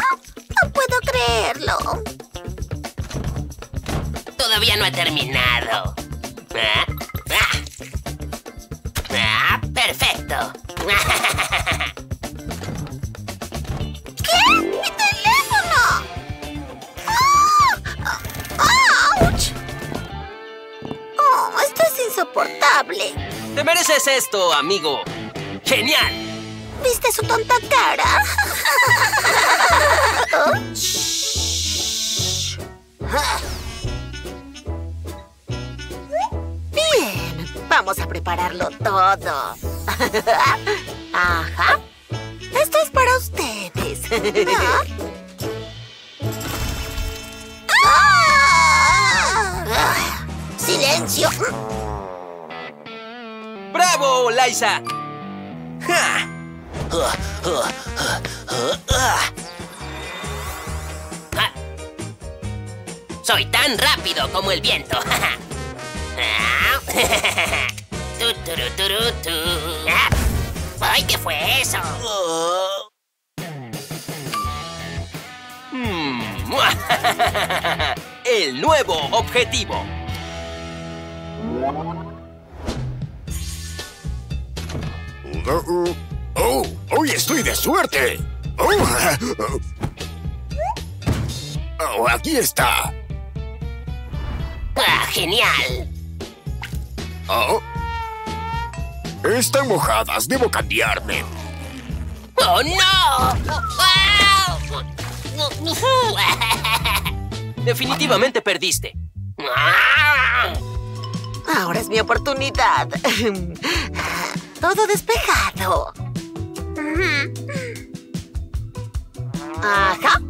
¡No puedo creerlo! Todavía no he terminado. ¿Ah? Ah. Ah, perfecto. ¿Qué? ¡Mi teléfono! ¡Ah! ¡Auch! ¡Oh, esto es insoportable! Te mereces esto, amigo. Genial. ¿Viste su tonta cara? Bien, vamos a prepararlo todo. Ajá. Esto es para ustedes. Ah. ¡Silencio! ¡Bravo, Liza! ¡Ja! Ah. Soy tan rápido como el viento. ¡Ay, qué fue eso! Mm. El nuevo objetivo. Oh, oh, hoy estoy de suerte. Oh, oh, aquí está. ¡Ah, genial! Oh. Están mojadas, debo cambiarme. ¡Oh, no! Definitivamente perdiste. Ahora es mi oportunidad. Todo despejado. Ajá.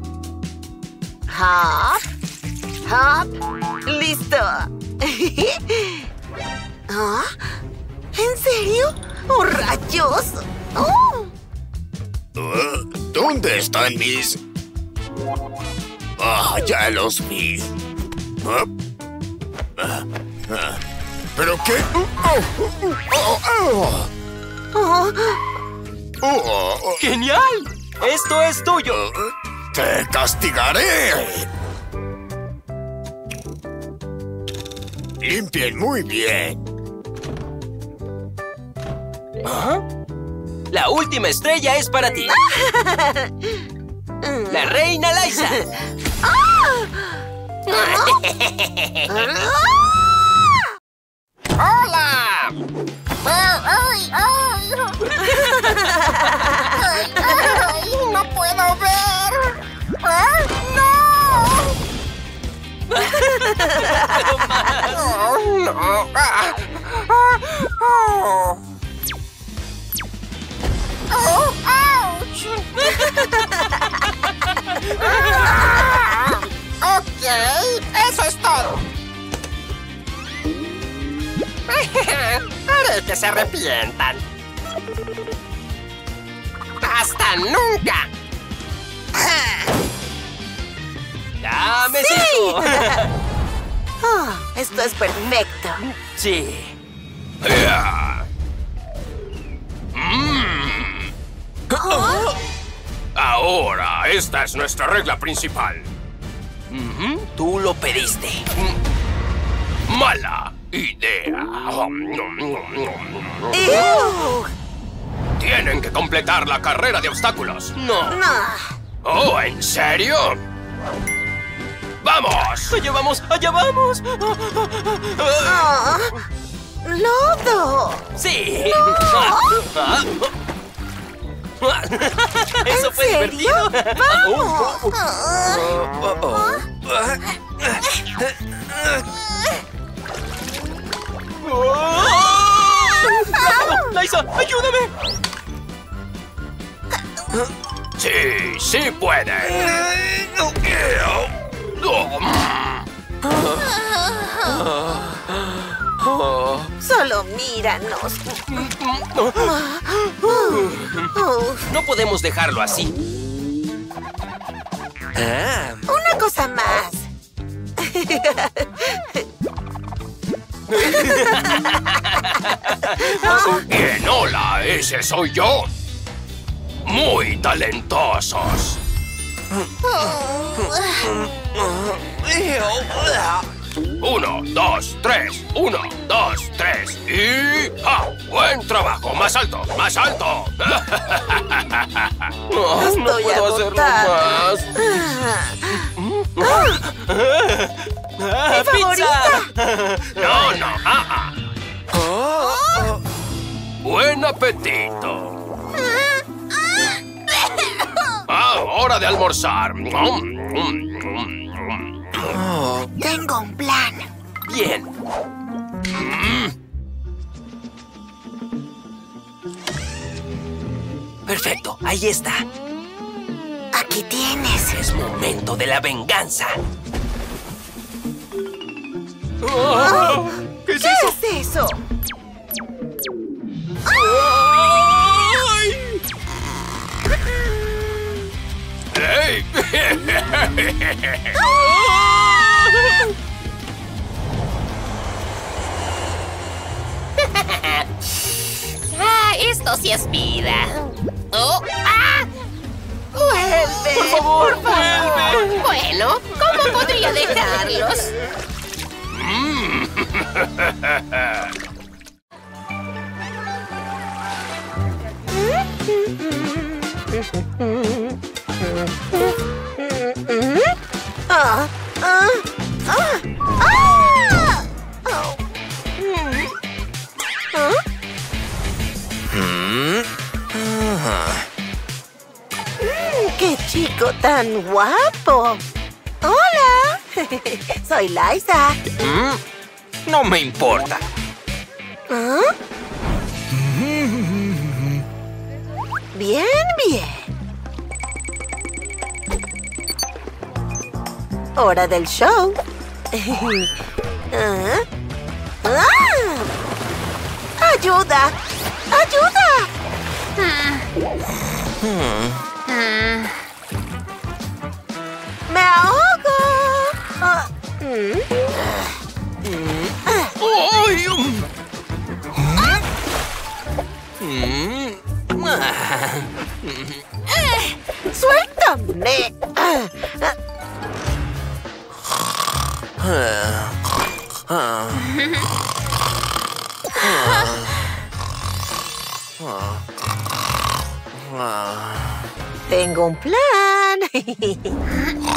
Hop. Hop. Listo. ¿Ah? ¿En serio? ¡Oh, rayos! ¡Oh! Uh, ¿Dónde están mis...? Ah, ya los vi. Ah, ah, ah. ¿Pero qué? Oh, oh, oh, Oh, oh, oh. ¡Genial! ¡Esto es tuyo! ¡Te castigaré! Limpien muy bien. ¿Ah? La última estrella es para ti. La reina Liza. ¡Hola! ¡Ay, ay! ¡Ay, ay! ¡No puedo ver! ¡Ay, no! ¡Oh, no! ¡Ah! ¡Ah! ¡Oh! ¡Oh, ouch! ok, eso es todo. Haré que se arrepientan. ¡Hasta nunca! ¡Dame cinco! oh, esto es perfecto. Sí. Ahora, esta es nuestra regla principal. Tú lo pediste. Mala idea. ¡Ew! Tienen que completar la carrera de obstáculos. No. No. Oh, ¿en serio? ¡Vamos! ¡Allá vamos! ¡Allá vamos! Oh, ¡Lodo! ¡Sí! Eso fue serio? divertido. ¡Vamos! Oh, oh. ¡Oh! ¡Liza, ayúdame! Sí, sí puede. Solo míranos. Oh, No podemos dejarlo así. Ah, una cosa más. Bien, hola, ese soy yo. Muy talentosos. Uno, dos, tres. Uno, dos, tres. Y... ¡Ah! ¡Buen trabajo! ¡Más alto! ¡Más alto! no, no puedo hacerlo más. ¡Mi Ah, favorita! No, no. Ah, ah. ¡Buen apetito! Ah, hora de almorzar. Tengo un plan. Bien. Perfecto, ahí está. Aquí tienes. Es momento de la venganza. ¿Qué es eso? ¡Ey! Ah, esto sí es vida. Oh, ah. ¡Vuelve! Por favor, vuelve. Bueno, ¿cómo podría dejarlos? ¡Ah! ¡Ah! ¡Ah! Chico tan guapo! ¡Hola! Soy Liza. ¿Mm? No me importa. ¿Ah? Bien, bien. Hora del show. ¿Ah? ¡Ah! ¡Ayuda! ¡Ayuda! ¡Me ¡Suéltame! Tengo un plan.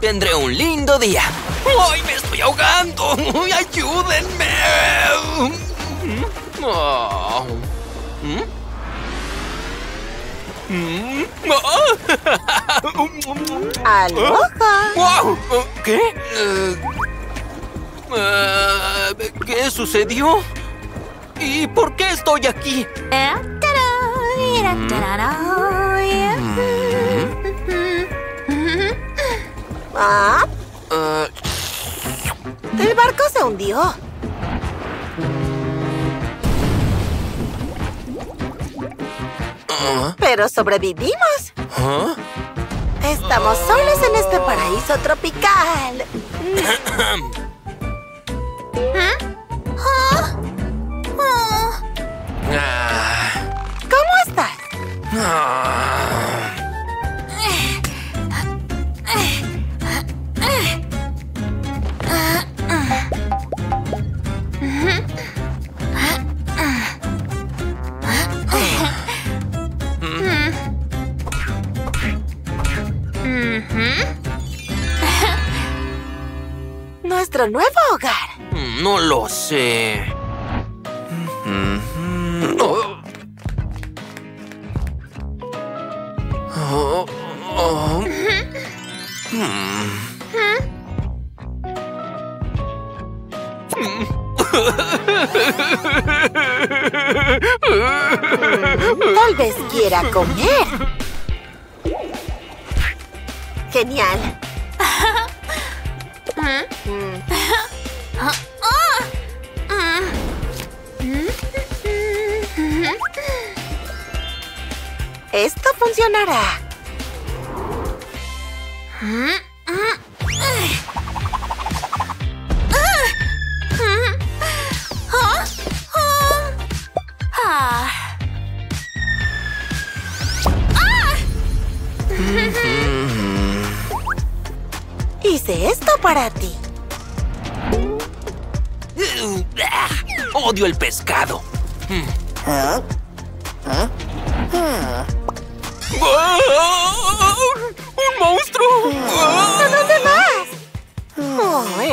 Tendré un lindo día. ¡Ay, me estoy ahogando! ¡Ay, ¡Ayúdenme! Ah. ¿Mm? ¿Mm? ¡Aloha! ¡Guau! ¿Qué? Eh, eh, ¿Qué sucedió? ¿Y por qué estoy aquí? Ah, Eh, el barco se hundió. Ah, Pero sobrevivimos. ¿ah? Estamos solos en este paraíso tropical. Ah, Nuestro nuevo hogar. No lo sé. Oh. Oh, oh. Tal vez quiera comer. Genial. Funcionará.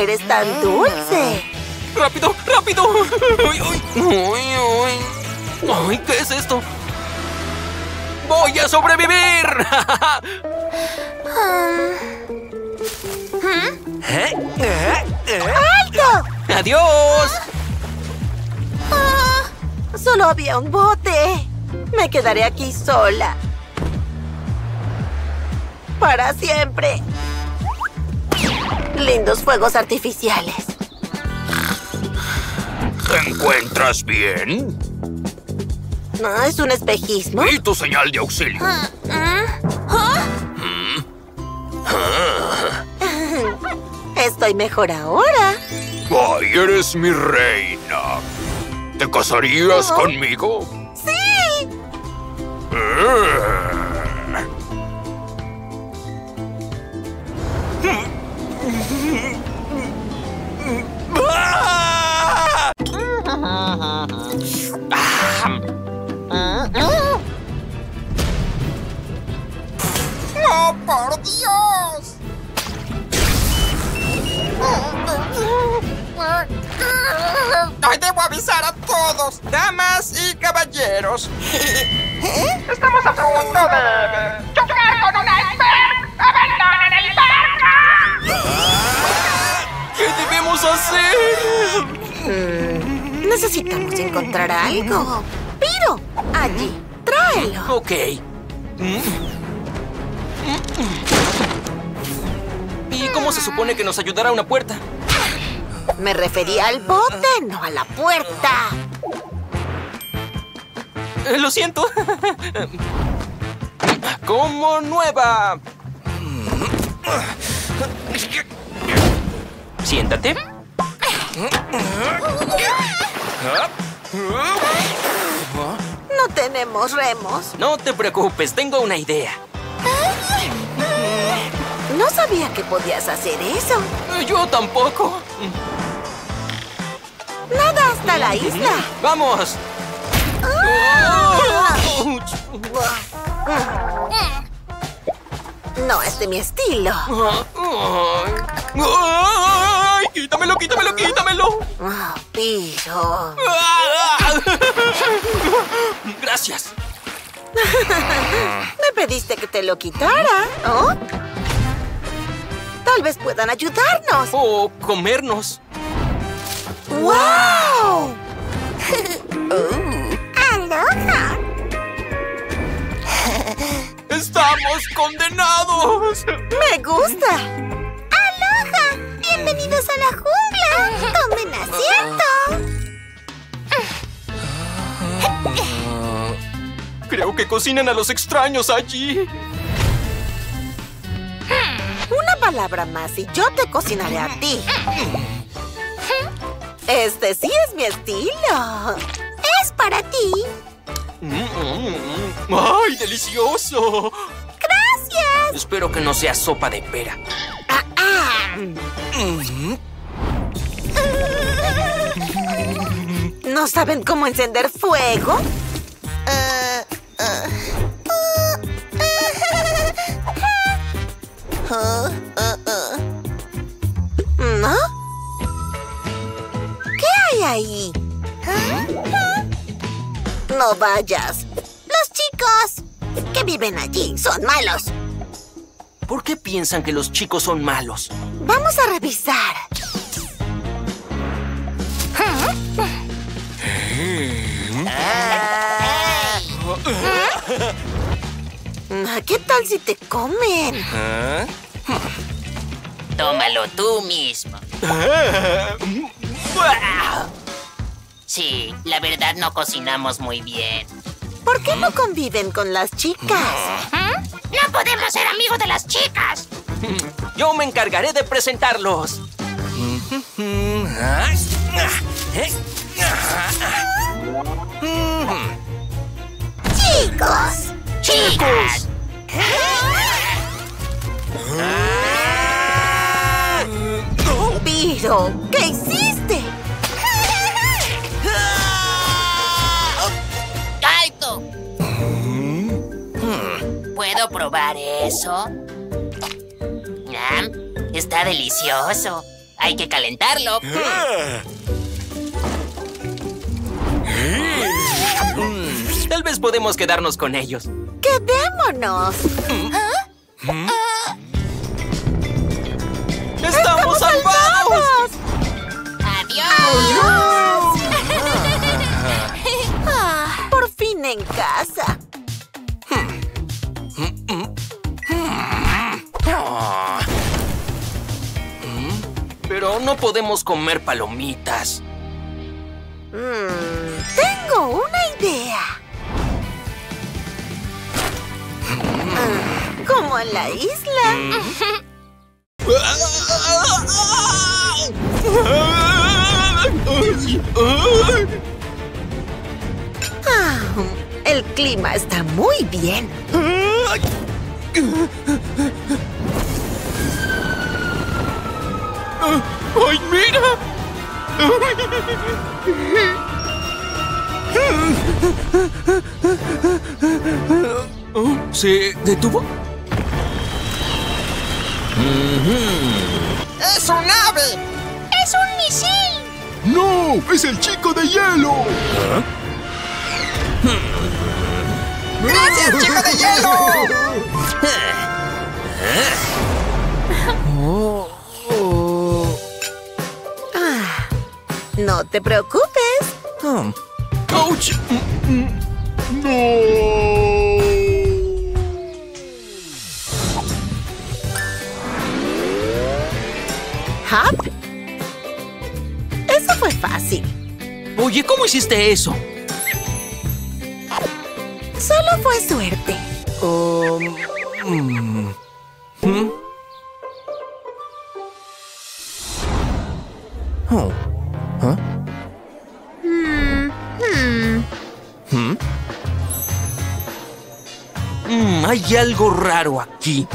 Eres tan dulce. ¡Rápido! ¡Rápido! ¡Ay, ay! ¡Ay, ay! ay qué es esto? ¡Voy a sobrevivir! ¿Eh? ¿Eh? ¿Eh? ¡Alto! ¡Adiós! Ah, solo había un bote. Me quedaré aquí sola. Para siempre. Lindos fuegos artificiales. ¿Te encuentras bien? ¿No es un espejismo? ¿Y tu señal de auxilio? Estoy mejor ahora. ¡Ay, eres mi reina! ¿Te casarías conmigo? ¡Sí! Eh. ¡Oh, por Dios! Ay, debo avisar a todos, damas y caballeros. Estamos a punto de chocar con un iceberg. ¡Abandonen el barco! ¿Qué debemos hacer? Necesitamos encontrar algo. Piro, allí, tráelo. Ok. ¿Y cómo se supone que nos ayudará una puerta? Me refería al bote, no a la puerta. Eh, Lo siento. Como nueva. Siéntate. No tenemos remos. No te preocupes, tengo una idea. No sabía que podías hacer eso. Yo tampoco. Nada hasta la isla. ¡Vamos! No es de mi estilo. ¡Ay! ¡Quítamelo, quítamelo, quítamelo! Ah, Piro. Gracias. Me pediste que te lo quitara. ¿Oh? Tal vez puedan ayudarnos. O comernos. ¡Wow! ¡Aloha! ¡Estamos condenados! ¡Me gusta! ¡Aloha! ¡Bienvenidos a la jungla! ¡Tomen asiento! Creo que cocinan a los extraños allí. Una palabra más y yo te cocinaré a ti. Este sí es mi estilo. Es para ti. Mm, mm, mm. ¡Ay, delicioso! ¡Gracias! Espero que no sea sopa de pera. ¿No saben cómo encender fuego? ¿No? ¿Qué hay ahí? No vayas. Los chicos que viven allí son malos. ¿Por qué piensan que los chicos son malos? Vamos a revisar. Ah, ¿Qué tal si te comen? Tómalo tú mismo. Sí, la verdad no cocinamos muy bien. ¿Por qué no conviven con las chicas? ¡No podemos ser amigos de las chicas! Yo me encargaré de presentarlos. ¡Chicos! ¡Chicas! Piro, ¿qué hiciste? ¿Puedo probar eso? Ñam, Está delicioso. Hay que calentarlo. Tal vez podemos quedarnos con ellos. ¡Quedémonos! ¡Estamos salvados! ¡Adiós! Ah, por fin en casa. No podemos comer palomitas? Mm, tengo una idea. Ah, como en la isla. Ah, el clima está muy bien. ¡Ay, mira! ¿Se detuvo? ¡Es un ave! ¡Es un misil! ¡No! ¡Es el chico de hielo! ¡Gracias, chico de hielo! Ah, no te preocupes. ¡Auch! Hop. Eso fue fácil. Oye, ¿cómo hiciste eso? Solo fue suerte. Um, mm, ¿hmm? Hay algo raro aquí.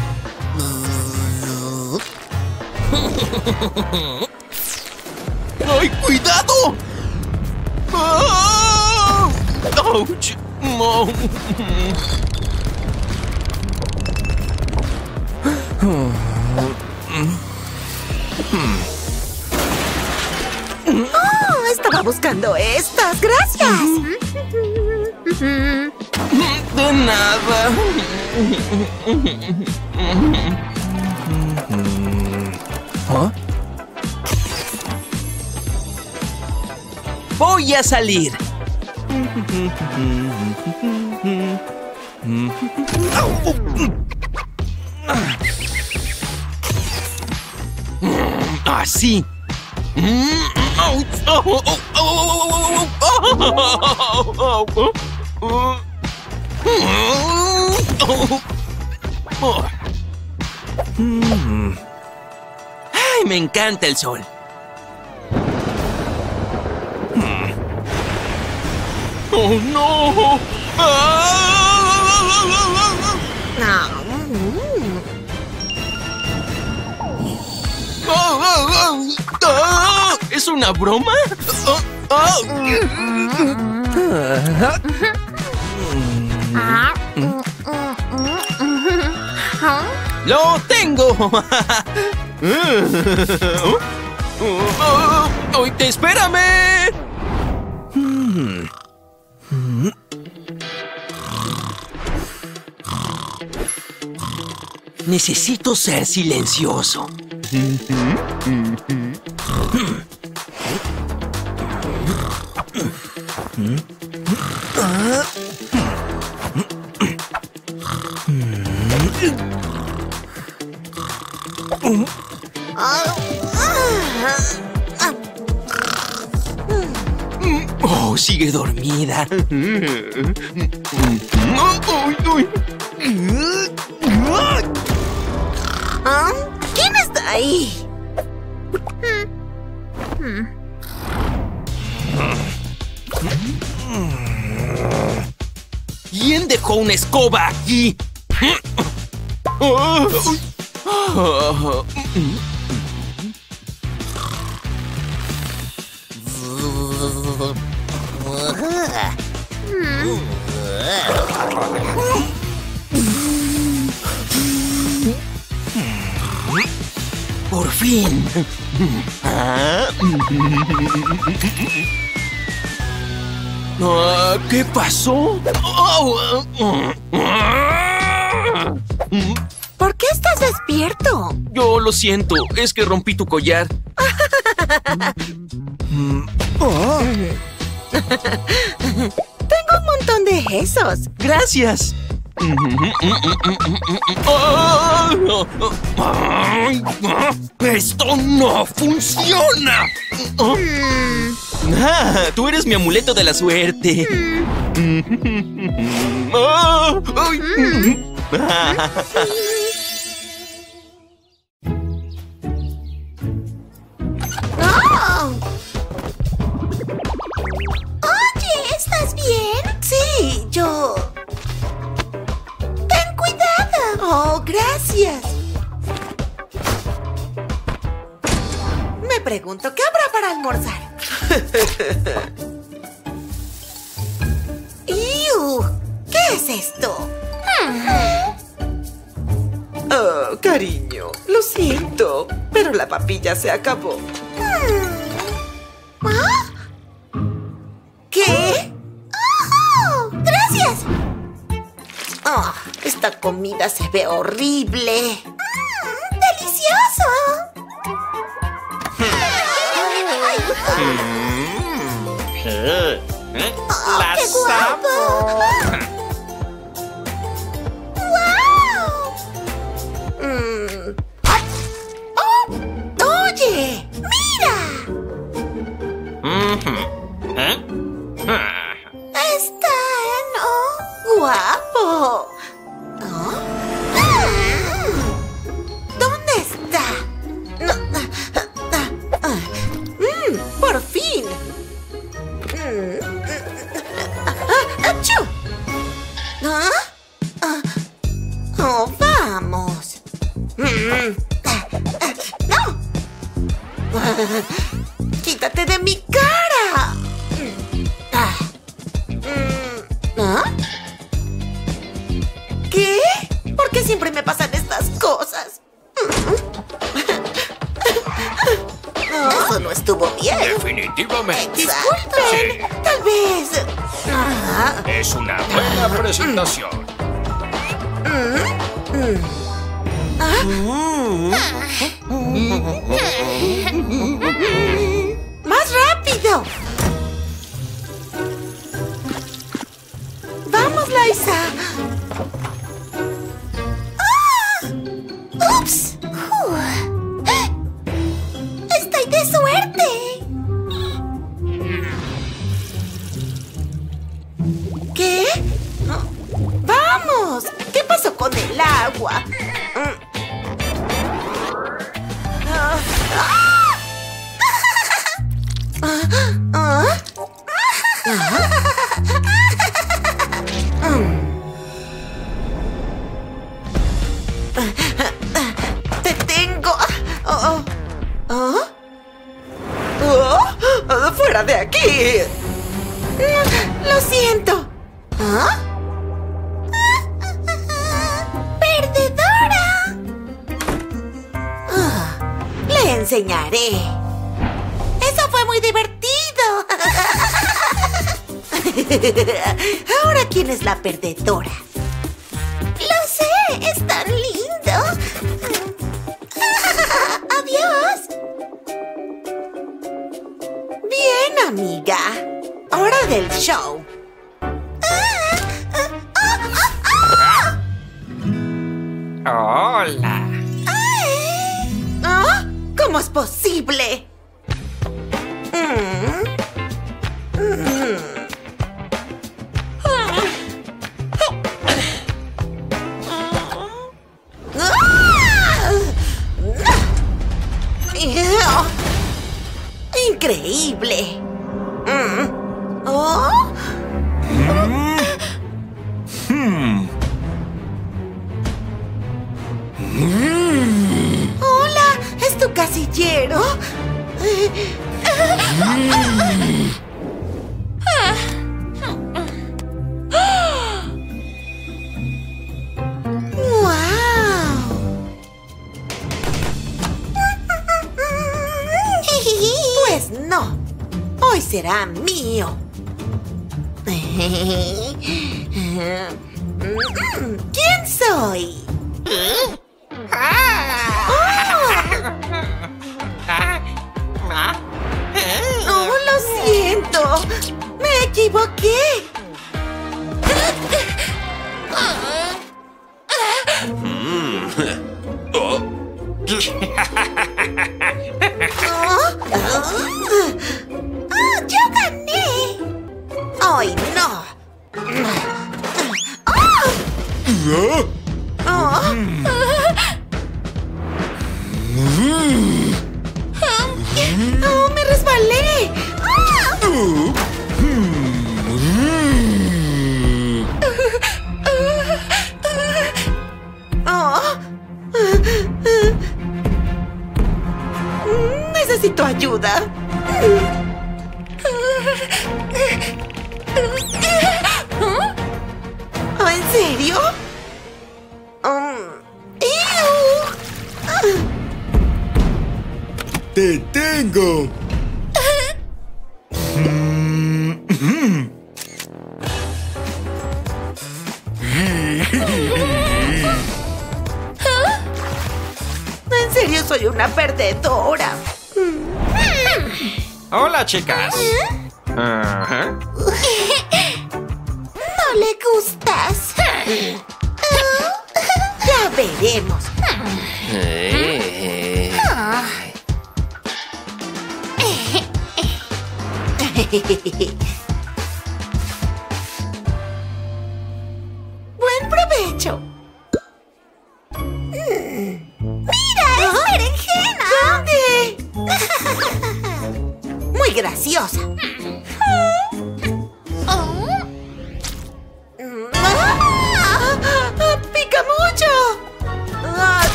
¡Ay, cuidado! ¡Ah! ¡Auch! ¡Oh! Oh, estaba buscando estas. Gracias. De nada. ¿Ah? Voy a salir. Así. Ay, me encanta el sol. ¡Oh, no! Ah. Ah, ¿Es una broma? ¡Lo tengo! ¡Ay, espérame! Necesito ser silencioso. Oh, sigue dormida. ¿Ah? ¿Quién está ahí? ¿Quién dejó una escoba aquí? Por fin. Ah, ¿Qué pasó? ¿Por qué estás despierto? Yo lo siento, es que rompí tu collar. Tengo un montón de esos. Gracias. ¡Esto no funciona! Ah, tú eres mi amuleto de la suerte. Yo... Ten cuidado. Oh, gracias. Me pregunto, ¿qué habrá para almorzar? ¡Iu! ¿Qué es esto? Oh, cariño, lo siento, pero la papilla se acabó. ¿Ah? Oh, esta comida se ve horrible. Mm, ¡Delicioso! Oh, ¡Las qué guapo! ¡Guau! Mm. ¡Ay! ¡Oh! ¡Oye! ¡Mira! Está, ¿no? ¡Guapo! ¿Oh? ¿Dónde está? Mm, ¡Por fin! Mm. Ah. ¿Ah? ¡Oh, vamos! Mm. ¡No! ¡Quítate de mi cara! Siempre me pasan estas cosas? Eso no estuvo bien. Definitivamente. Disculpen, tal vez. Ah, Es una buena presentación. ¡Más rápido! ¡Vamos, Liza! ¿Qué? ¡Vamos! ¿Qué pasó con el agua? Mm. Ah, ¡Fuera de aquí! Lo siento. ¿Ah? ¡Perdedora! Ah, le enseñaré. Eso fue muy divertido. Ahora, ¿quién es la perdedora? Lo sé, es tan lindo. Adiós. Bien, amiga. Hora del show. Hola. ¿Ah? ¿Cómo es posible? Mm. Mm. ¡Ah! ¡Increíble! Mm. ¿Oh? ¡Hola! ¿Es tu casillero? ¡Wow! Será mío. ¿Quién soy? Oh, lo siento. Me equivoqué.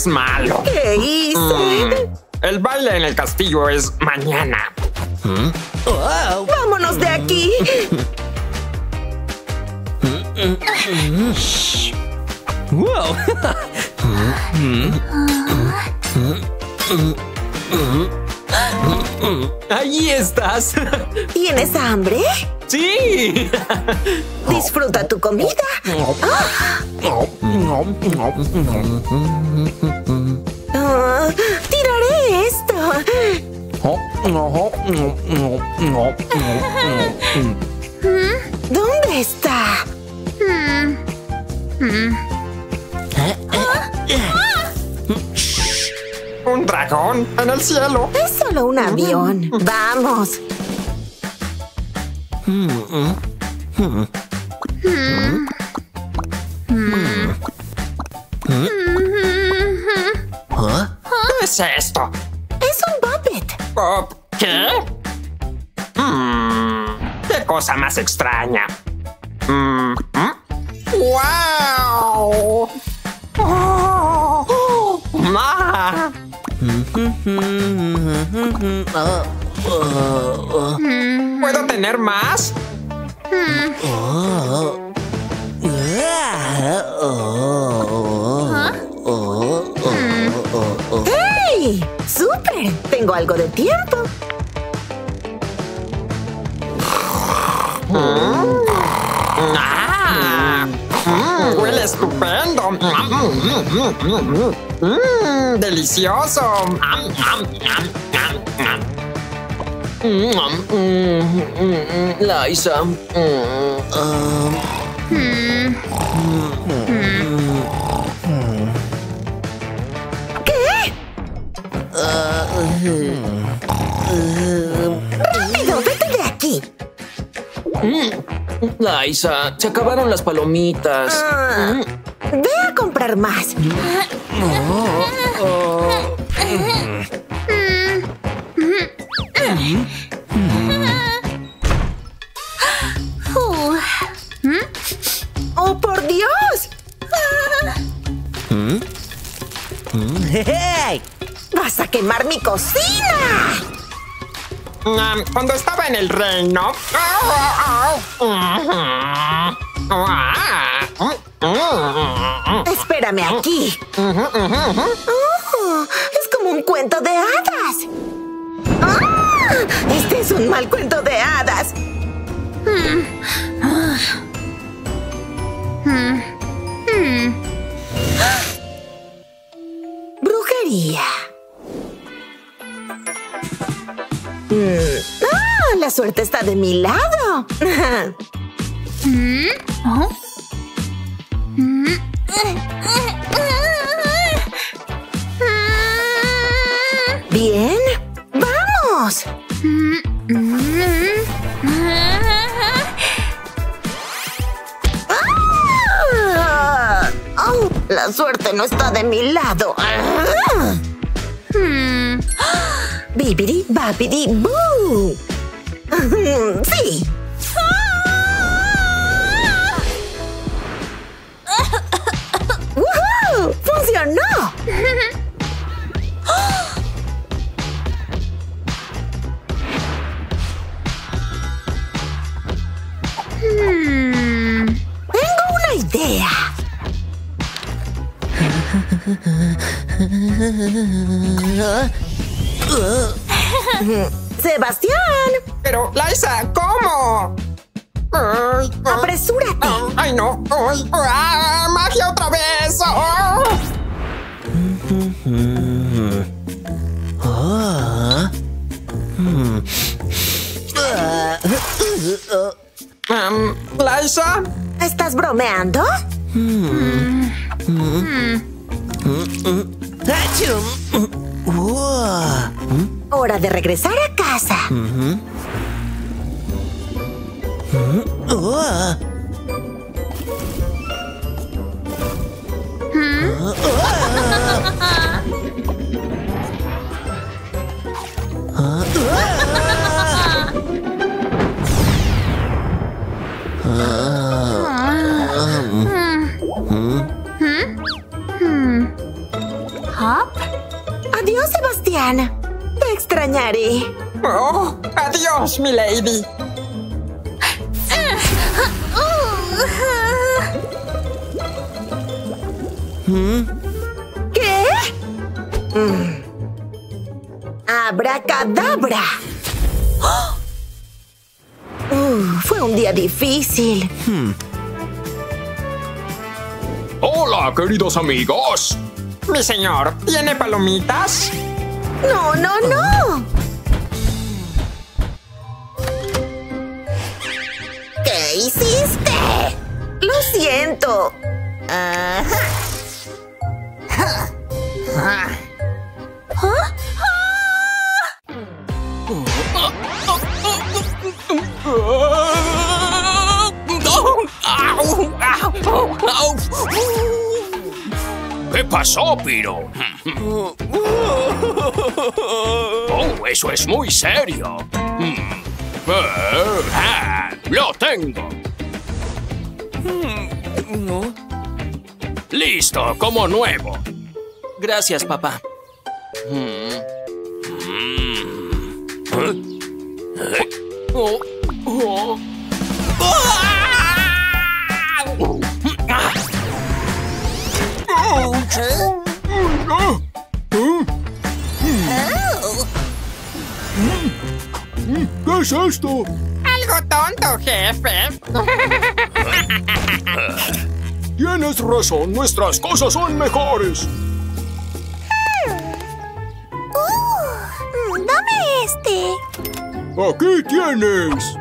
Es malo. ¿Qué hice? Mm, El baile en el castillo es mañana. Vámonos de aquí. ¡Wow! ¡Ahí estás! ¿Tienes hambre? ¡Sí! Disfruta tu comida. Ah, tiraré esto. ¿Dónde está? Un dragón en el cielo. Es solo un avión. Vamos. ¿Qué es esto? Es un puppet. Oh, ¿Qué? Mm, ¿Qué cosa más extraña? Mm, mm. ¡Wow! Oh, oh, ah. ¿Puedo tener más? ¡Súper! Tengo algo de tiempo. Ah, mm, huele estupendo. Mm, delicioso. Liza. ¡Rápido! ¡Vete de aquí! Liza, se acabaron las palomitas. Ah, ve a comprar más. ¡Oh, por Dios! ¡Vas a quemar mi cocina! Ah, Cuando estaba en el reino. Espérame aquí. Oh, es como un cuento de hadas. ¡Ah! Este es un mal cuento de hadas. Brujería. Mm, ¡Ah! La suerte está de mi lado. Bien, vamos. ¡Ah! ¡Oh! La suerte no está de mi lado. ¡Ah! Bibidi, babidi, boo. Sí. ¡Woohoo! ¡Funcionó! Tengo una idea. Sebastián, Pero, Liza, ¿cómo? Ay, ay, apresúrate. ay, no. Ay, ah, ¡Magia otra vez! Ah. Um, Liza, ¿Estás bromeando? Hora de regresar a casa. Adiós, Sebastián. Te extrañaré. oh, adiós, mi lady. ¿Qué? Mm. Abracadabra. ¡Oh! Uh, fue un día difícil. Hola, queridos amigos. Mi señor, ¿tiene palomitas? No, no, no. ¿Qué hiciste? Lo siento. Pasó, Piro? Oh, eso es muy serio. Mm. Eh, ah, ¡Lo tengo! Listo, como nuevo. Gracias, papá. Esto? Algo tonto, jefe. Tienes razón, nuestras cosas son mejores. Uh, dame este. Aquí tienes.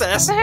princess.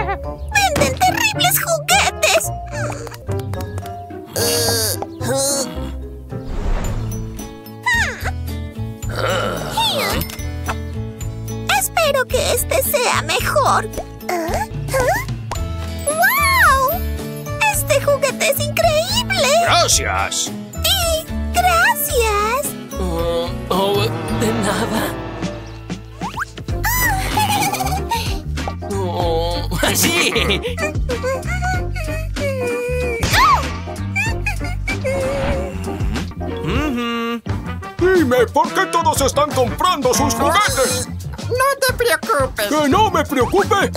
¡Que no me preocupe!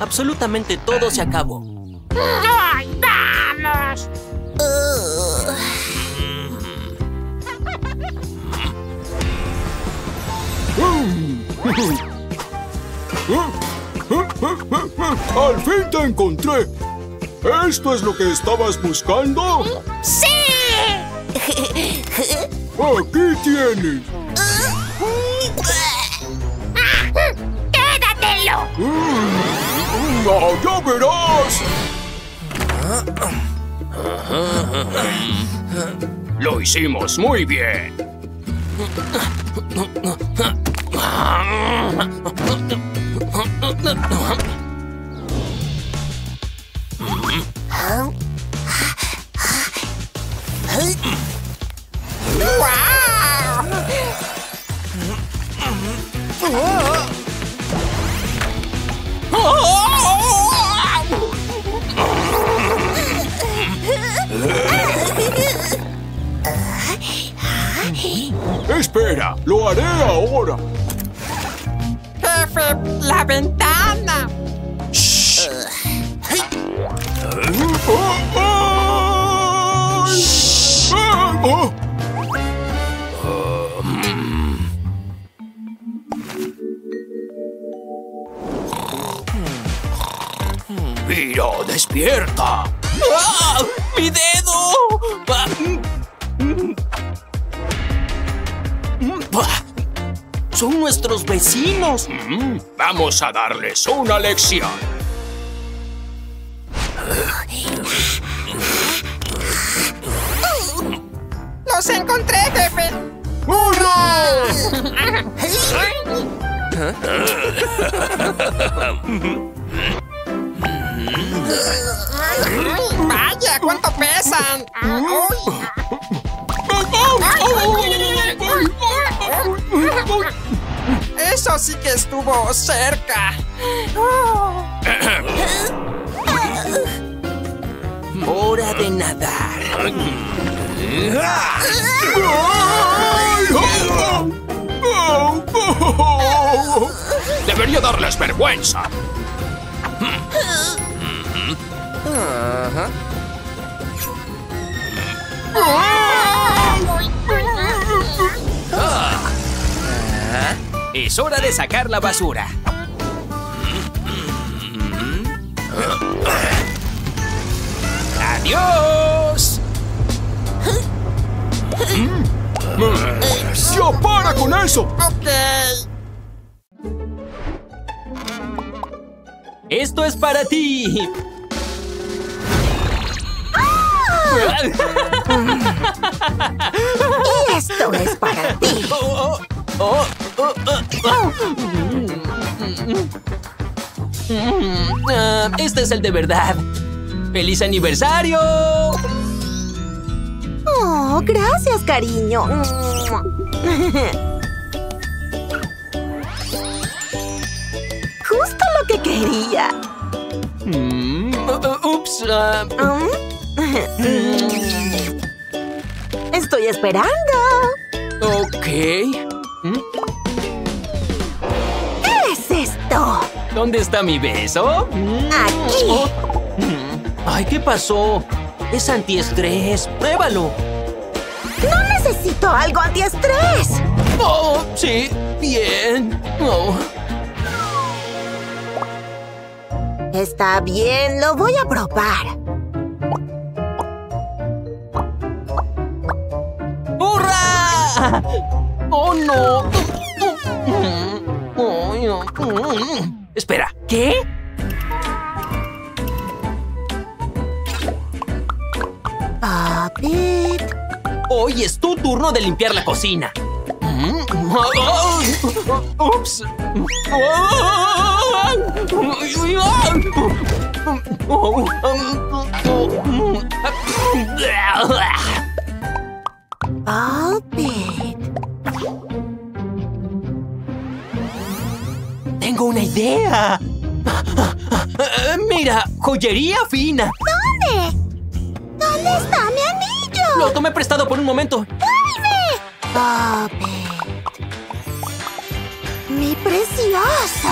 Absolutamente todo se acabó. ¿Esto es lo que estabas buscando? ¡Sí! Aquí tienes. ¡Quédatelo! Mm, ¡Ah, ¡Ya verás! Lo hicimos muy bien. A darles una lección. Estuvo cerca. Hora de nadar. Debería darles vergüenza. Es hora de sacar la basura. ¡Adiós! ¡Ya para con eso! Ok. ¡Esto es para ti! Y esto es para ti. Oh, oh, oh, ah, este es el de verdad. ¡Feliz aniversario! Oh, gracias, cariño. Justo lo que quería. Mm, uh, uh, ups. ah. Estoy esperando. ok. Mm, ¿Dónde está mi beso? Aquí. Oh, mm. Ay, ¿qué pasó? Es antiestrés. Pruébalo. No necesito algo antiestrés. Oh, sí. Bien. Oh. Está bien, lo voy a probar. ¡Hurra! ¡Oh, no! Espera, ¿qué? Papit. Hoy es tu turno de limpiar la cocina. ¡Ups! Tengo una idea. Mira, joyería fina. ¿Dónde? ¿Dónde está mi anillo? Lo tomé prestado por un momento. Papit. Mi precioso.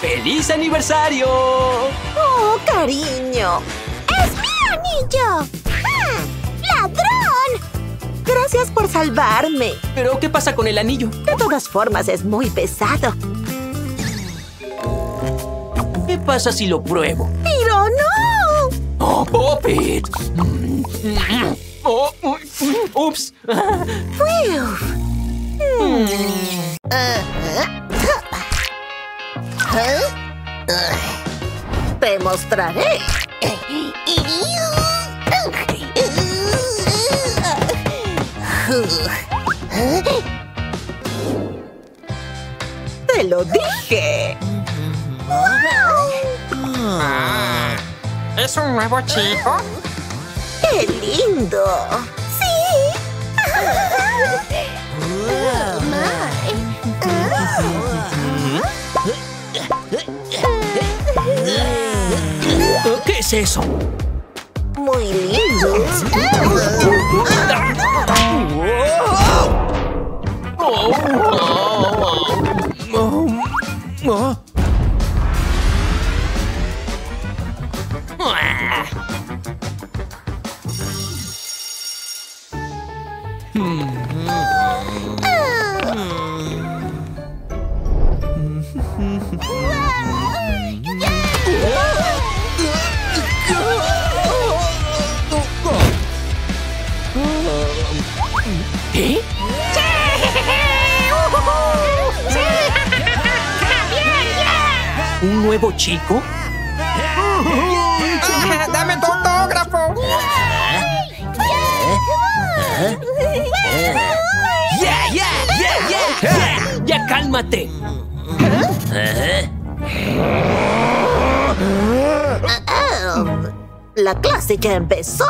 ¡Feliz aniversario! Oh, cariño. ¡Es mi anillo! ¡Hmm! ¡Ladrón! Gracias por salvarme. ¿Pero qué pasa con el anillo? De todas formas, es muy pesado. ¿Qué pasa si lo pruebo? ¡Pero no! ¡Oh, Poppet! Oh, ¡Ups! Te mostraré. Te lo dije. ¿Es un nuevo chico? ¡Qué lindo! ¿Qué es eso? Muy lindo. ¿Un nuevo chico? ¡Dame tu autógrafo! ¡Ya, ya, ya, ya! ¡Ya! ¡Ya cálmate! La clase ya empezó.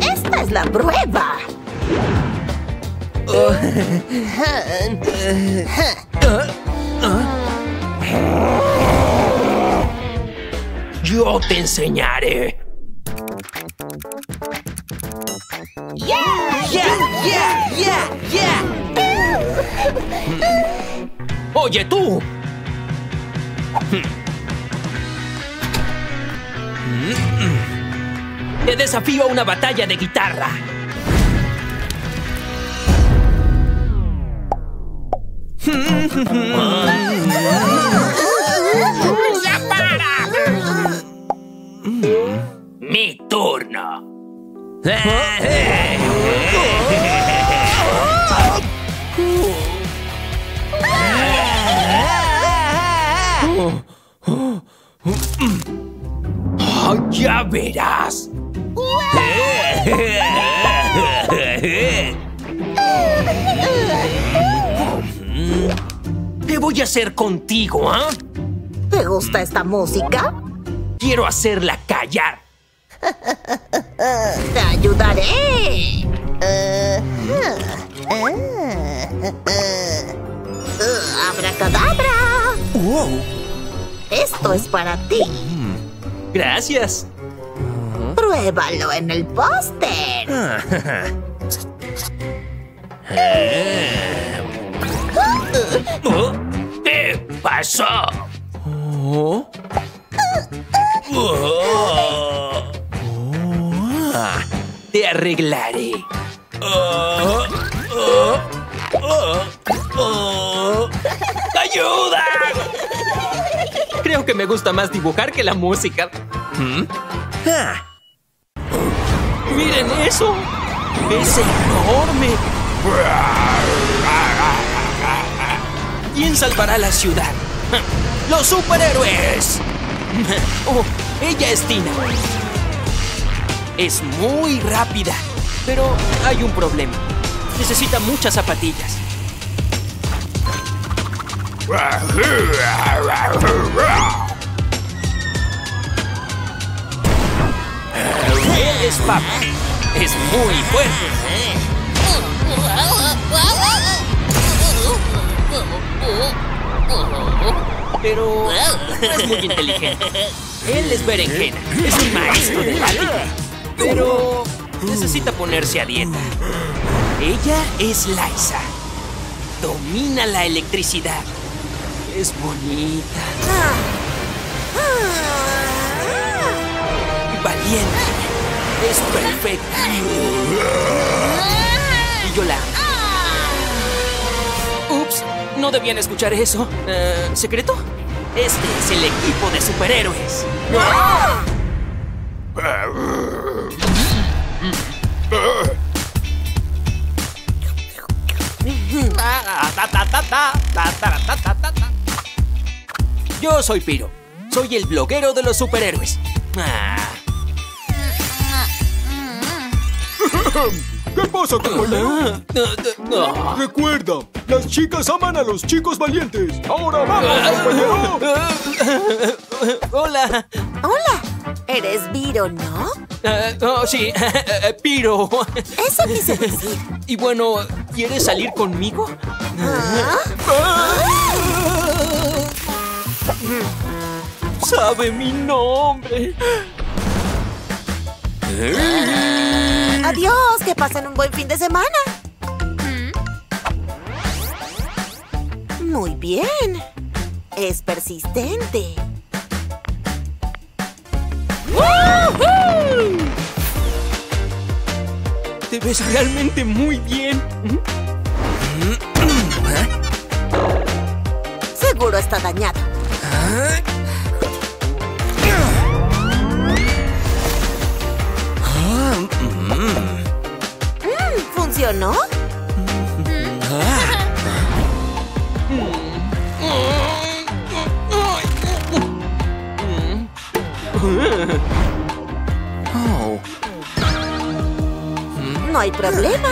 Esta es la prueba. Yo te enseñaré. Oye, tú. Te desafío a una batalla de guitarra. Ya verás. ¿Qué voy a hacer contigo, ah? ¿Te gusta esta música? Quiero hacerla callar. Esto es para ti. Gracias. Pruébalo en el póster. ¿Qué pasó? Te arreglaré. ¡Ayuda! Creo que me gusta más dibujar que la música. ¡Miren eso! ¡Es enorme! ¿Quién salvará la ciudad? ¡Los superhéroes! Oh, ella es Tina. Es muy rápida, pero hay un problema. Necesita muchas zapatillas. Es Papa. Es muy fuerte. Pero es muy inteligente. Él es berenjena. Es un maestro de látigo. Pero necesita ponerse a dieta. Ella es Liza. Domina la electricidad. Es bonita. Valiente. Es perfecta. Y yo la. Ups, no debían escuchar eso. Eh, ¿Secreto? Este es el equipo de superhéroes. Yo soy Piro. Soy el bloguero de los superhéroes. Ah, ¿Qué pasa, compañero? no. Recuerda, las chicas aman a los chicos valientes. Ahora vamos, compañero. Hola. Hola, eres Viro, ¿no? Eh, oh, sí, Piro. Eso quise decir. Y bueno, ¿quieres salir conmigo? Sabe mi nombre. Adiós, que pasen un buen fin de semana. Muy bien. Es persistente. Te ves realmente muy bien. Seguro está dañado. Mm, ¿Funcionó? No hay problema.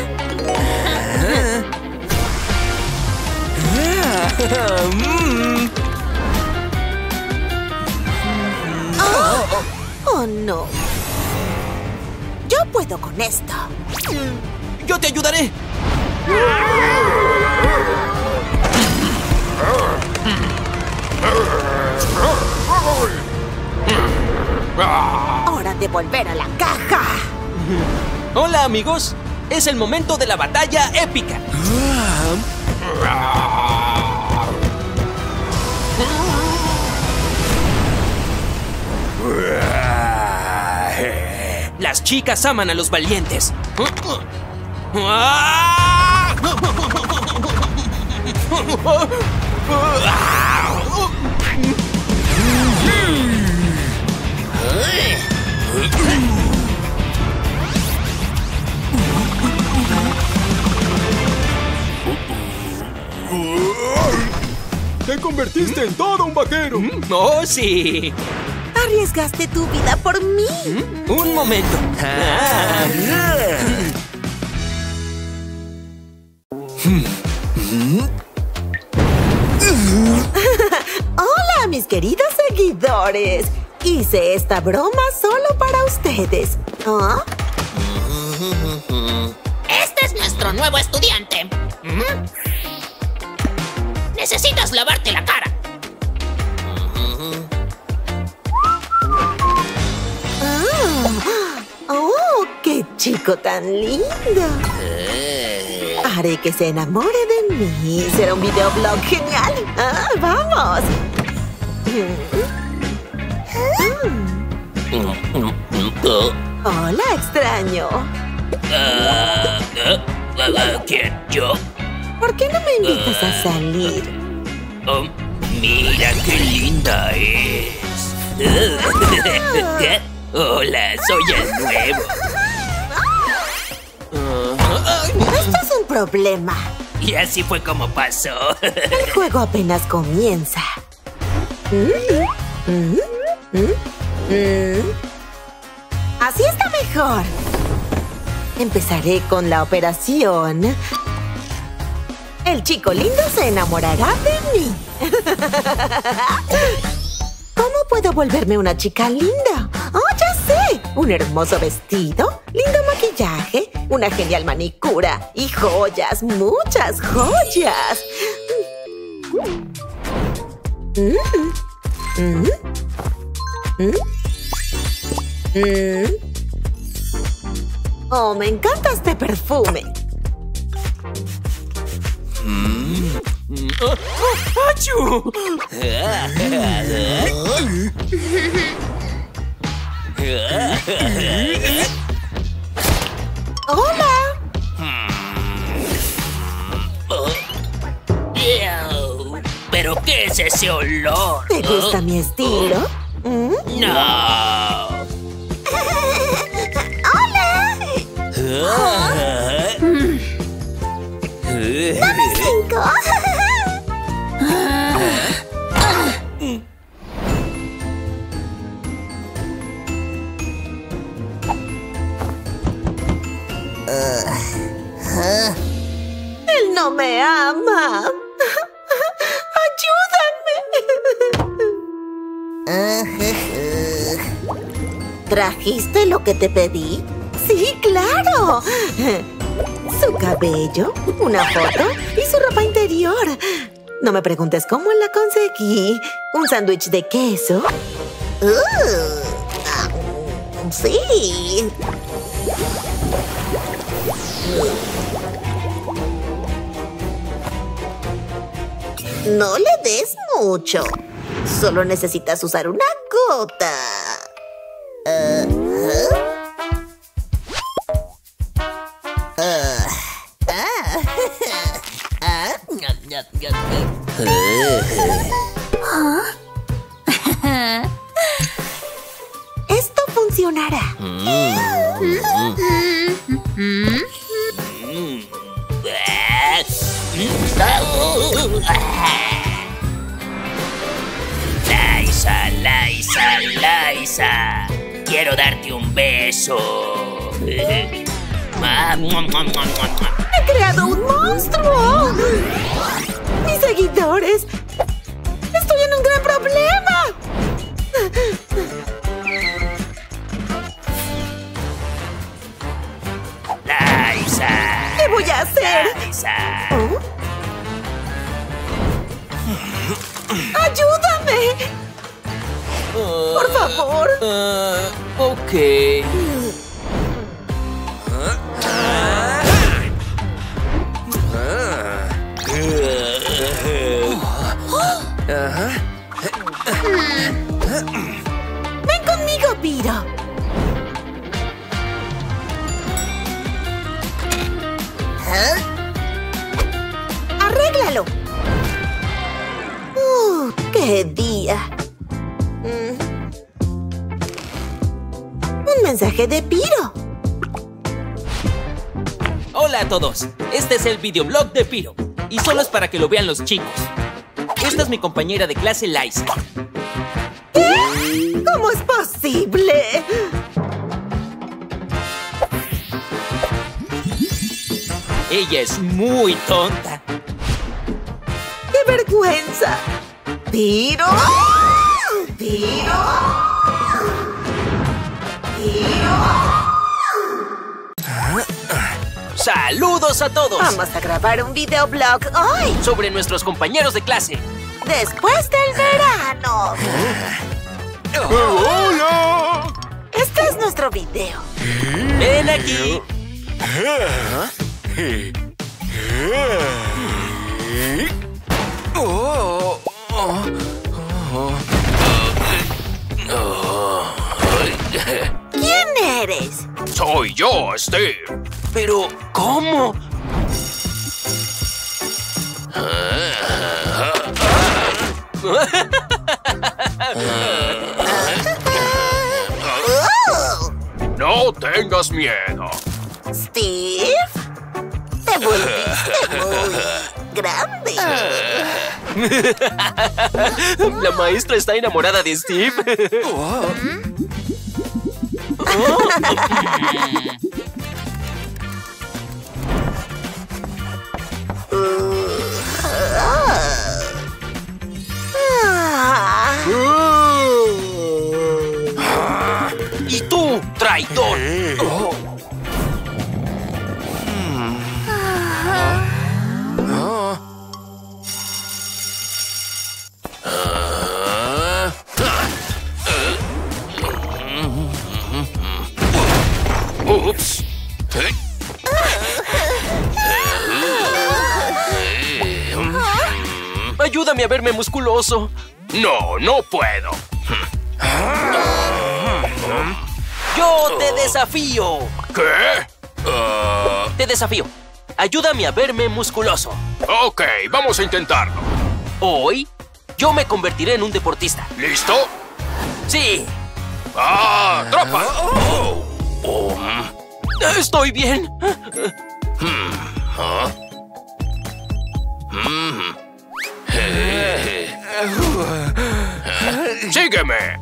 Oh, no. Yo puedo con esto. Yo te ayudaré. Hora de volver a la caja. Hola amigos, es el momento de la batalla épica. Las chicas aman a los valientes. ¡Te convertiste en todo un vaquero! ¡Oh, sí! Arriesgaste tu vida por mí. Un momento. Ah. Hola, mis queridos seguidores. Hice esta broma solo para ustedes. ¿Ah? Este es nuestro nuevo estudiante. ¿Mm? Necesitas lavarte la cara. ¡Oh, qué chico tan lindo! Haré que se enamore de mí. Será un videoblog genial. Ah, ¡Vamos! Hola, extraño. Ah, ah, ¿Quién? ¿Yo? ¿Por qué no me invitas a salir? Oh, mira qué linda es. Hola, soy el nuevo. Esto es un problema. Y así fue como pasó. El juego apenas comienza. Así está mejor. Empezaré con la operación. El chico lindo se enamorará de mí. ¿Cómo puedo volverme una chica linda? ¡Oh, ya sé! Un hermoso vestido, lindo maquillaje, una genial manicura y joyas, muchas joyas. Mm, mm, mm, mm. Oh, me encanta este perfume. ¡Hola! ¿Pero qué es ese olor? ¿Te gusta mi estilo? ¿Mm? No. ¡Hola! ¡Dame cinco! Él no me ama. ¡Ayúdame! ¿Trajiste lo que te pedí? Sí, claro. Su cabello, una foto y su ropa interior. No me preguntes cómo la conseguí. ¿Un sándwich de queso? Uh, sí. No le des mucho. Solo necesitas usar una gota. Uh. Uh, Esto funcionará. Laisa, Laisa, Laisa. Quiero darte un beso. ¡He creado un monstruo! ¡Mis seguidores! ¡Estoy en un gran problema! Laisa. ¿Qué voy a hacer? ¿Oh? ¡Ayúdame! ¡Por favor! Ok. ¡Ven conmigo, Piro! ¡Arréglalo! ¡Uh! ¡Qué día! Mm. Un mensaje de Piro. Hola a todos. Este es el videoblog de Piro. Y solo es para que lo vean los chicos. Esta es mi compañera de clase, Liza. ¿Cómo es posible? Ella es muy tonta. ¡Qué vergüenza! Piro. Piro. ¡Saludos a todos! Vamos a grabar un videoblog hoy, Sobre nuestros compañeros de clase. después del verano. ¡Hola! Este es nuestro video. Ven aquí. ¿Quién eres? Soy yo, Steve. Pero, ¿cómo? No tengas miedo. ¿Steve? Te volviste muy grande. La maestra está enamorada de Steve. Ah, tú, traidor? Ups. Ayúdame a verme musculoso. No, no puedo. Yo te desafío. ¿Qué? Ah, Te desafío. Ayúdame a verme musculoso. ok, vamos a intentarlo. Hoy, yo me convertiré en un deportista. ¿Listo? Sí, ¡Ah! ¡Tropa! Oh, estoy bien. ¡Sígueme!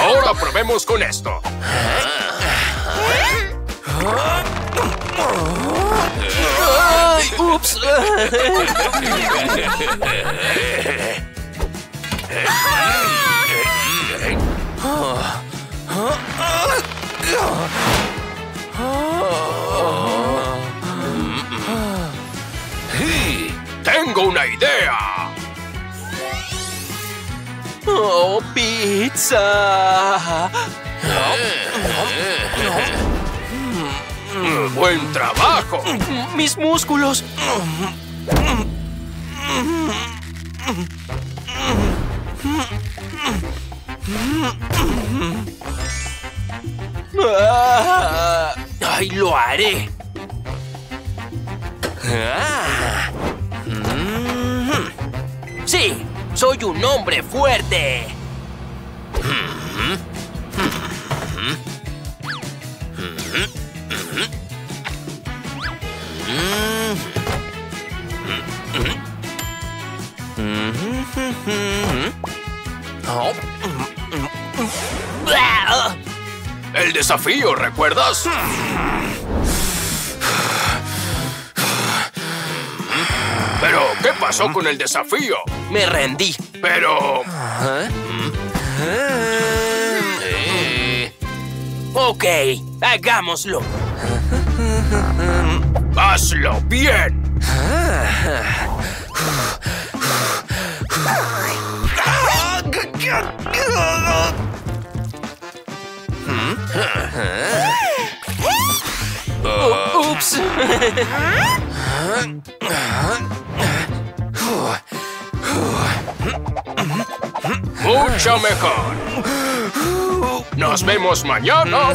Ahora probemos con esto. Ay, ups. ¡Tengo una idea! Oh, pizza. ¡Buen trabajo! Mis músculos. Ah, Ay, lo haré. Sí, soy un hombre fuerte. Desafío, ¿recuerdas? Pero, ¿qué pasó con el desafío? Me rendí. Pero... Ok, hagámoslo. ¡Hazlo bien! Mucho mejor. Nos vemos mañana.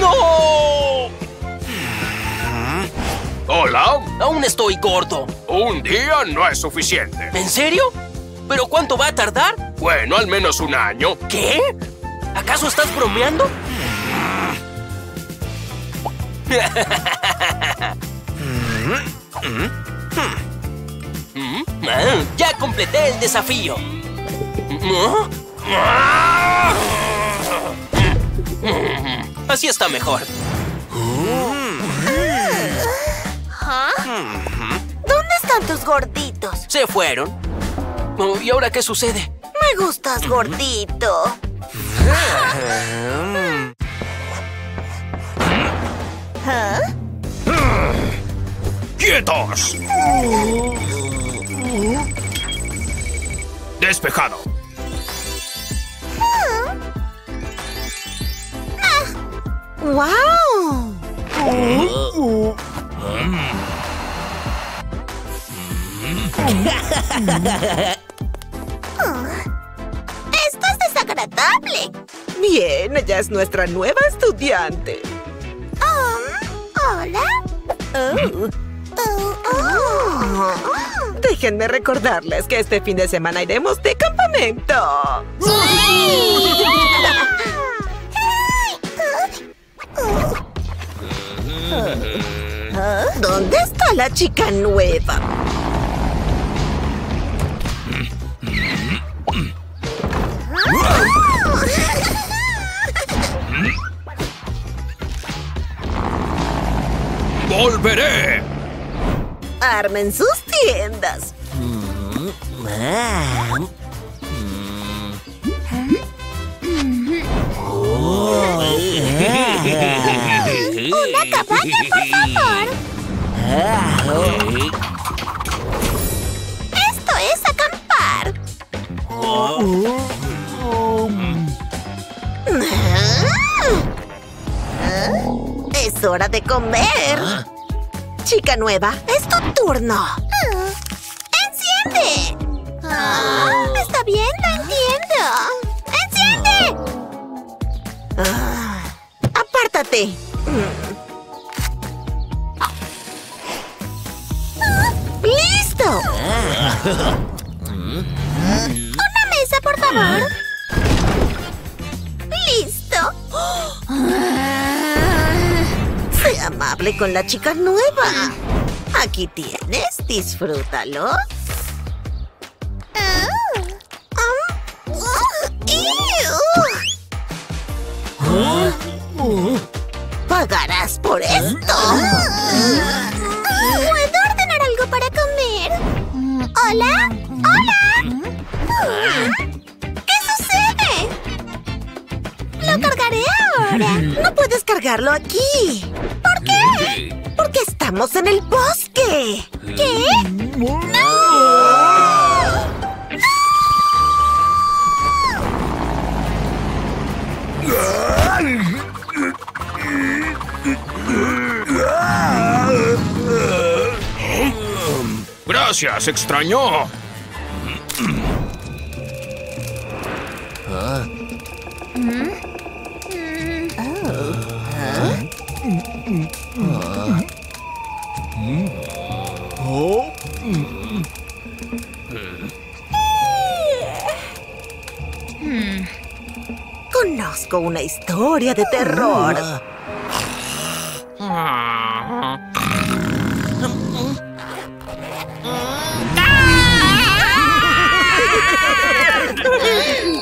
¡No! Hola. Aún estoy gordo. Un día no es suficiente. ¿En serio? ¿Pero cuánto va a tardar? Bueno, al menos un año. ¿Qué? ¿Acaso estás bromeando? Ah, ya completé el desafío. Así está mejor. ¿Dónde están tus gorditos? Se fueron. ¿Y ahora qué sucede? Me gustas gordito. ¿Ah? ¡Quietos! Despejado. ¡Wow! Bien, ella es nuestra nueva estudiante. Um, ¿Hola? Oh. Oh, oh. Déjenme recordarles que este fin de semana iremos de campamento. ¿Dónde está la chica nueva? ¡Volveré! Armen sus tiendas. Una cabaña, por favor. Esto es acampar. Es hora de comer. Chica nueva, es tu turno. ¡Enciende! Ah, está bien, entiendo. ¡Enciende! Ah, apártate. ¡Listo! Una mesa, por favor. ¿Listo? Sé amable con la chica nueva. Aquí tienes, disfrútalo. Ah. Pagarás por esto. ¿Puedo ordenar algo para comer? ¿Hola? ¿Hola? Lo cargaré ahora. No puedes cargarlo aquí. ¿Por qué? Porque estamos en el bosque. ¿Qué? Gracias, extraño. Conozco una historia de terror.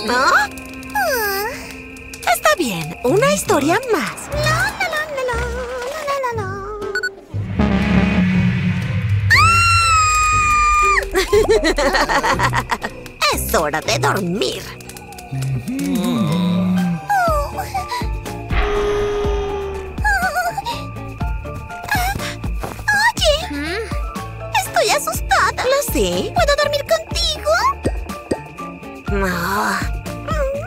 ¿Ah? Está bien, una historia más. Es hora de dormir. Oye, estoy asustada. ¿Lo sé? ¿Puedo dormir contigo? Ah.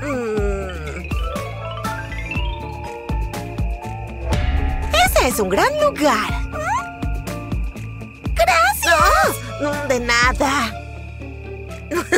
Mm. es un gran lugar. ¡Gracias! No, de nada.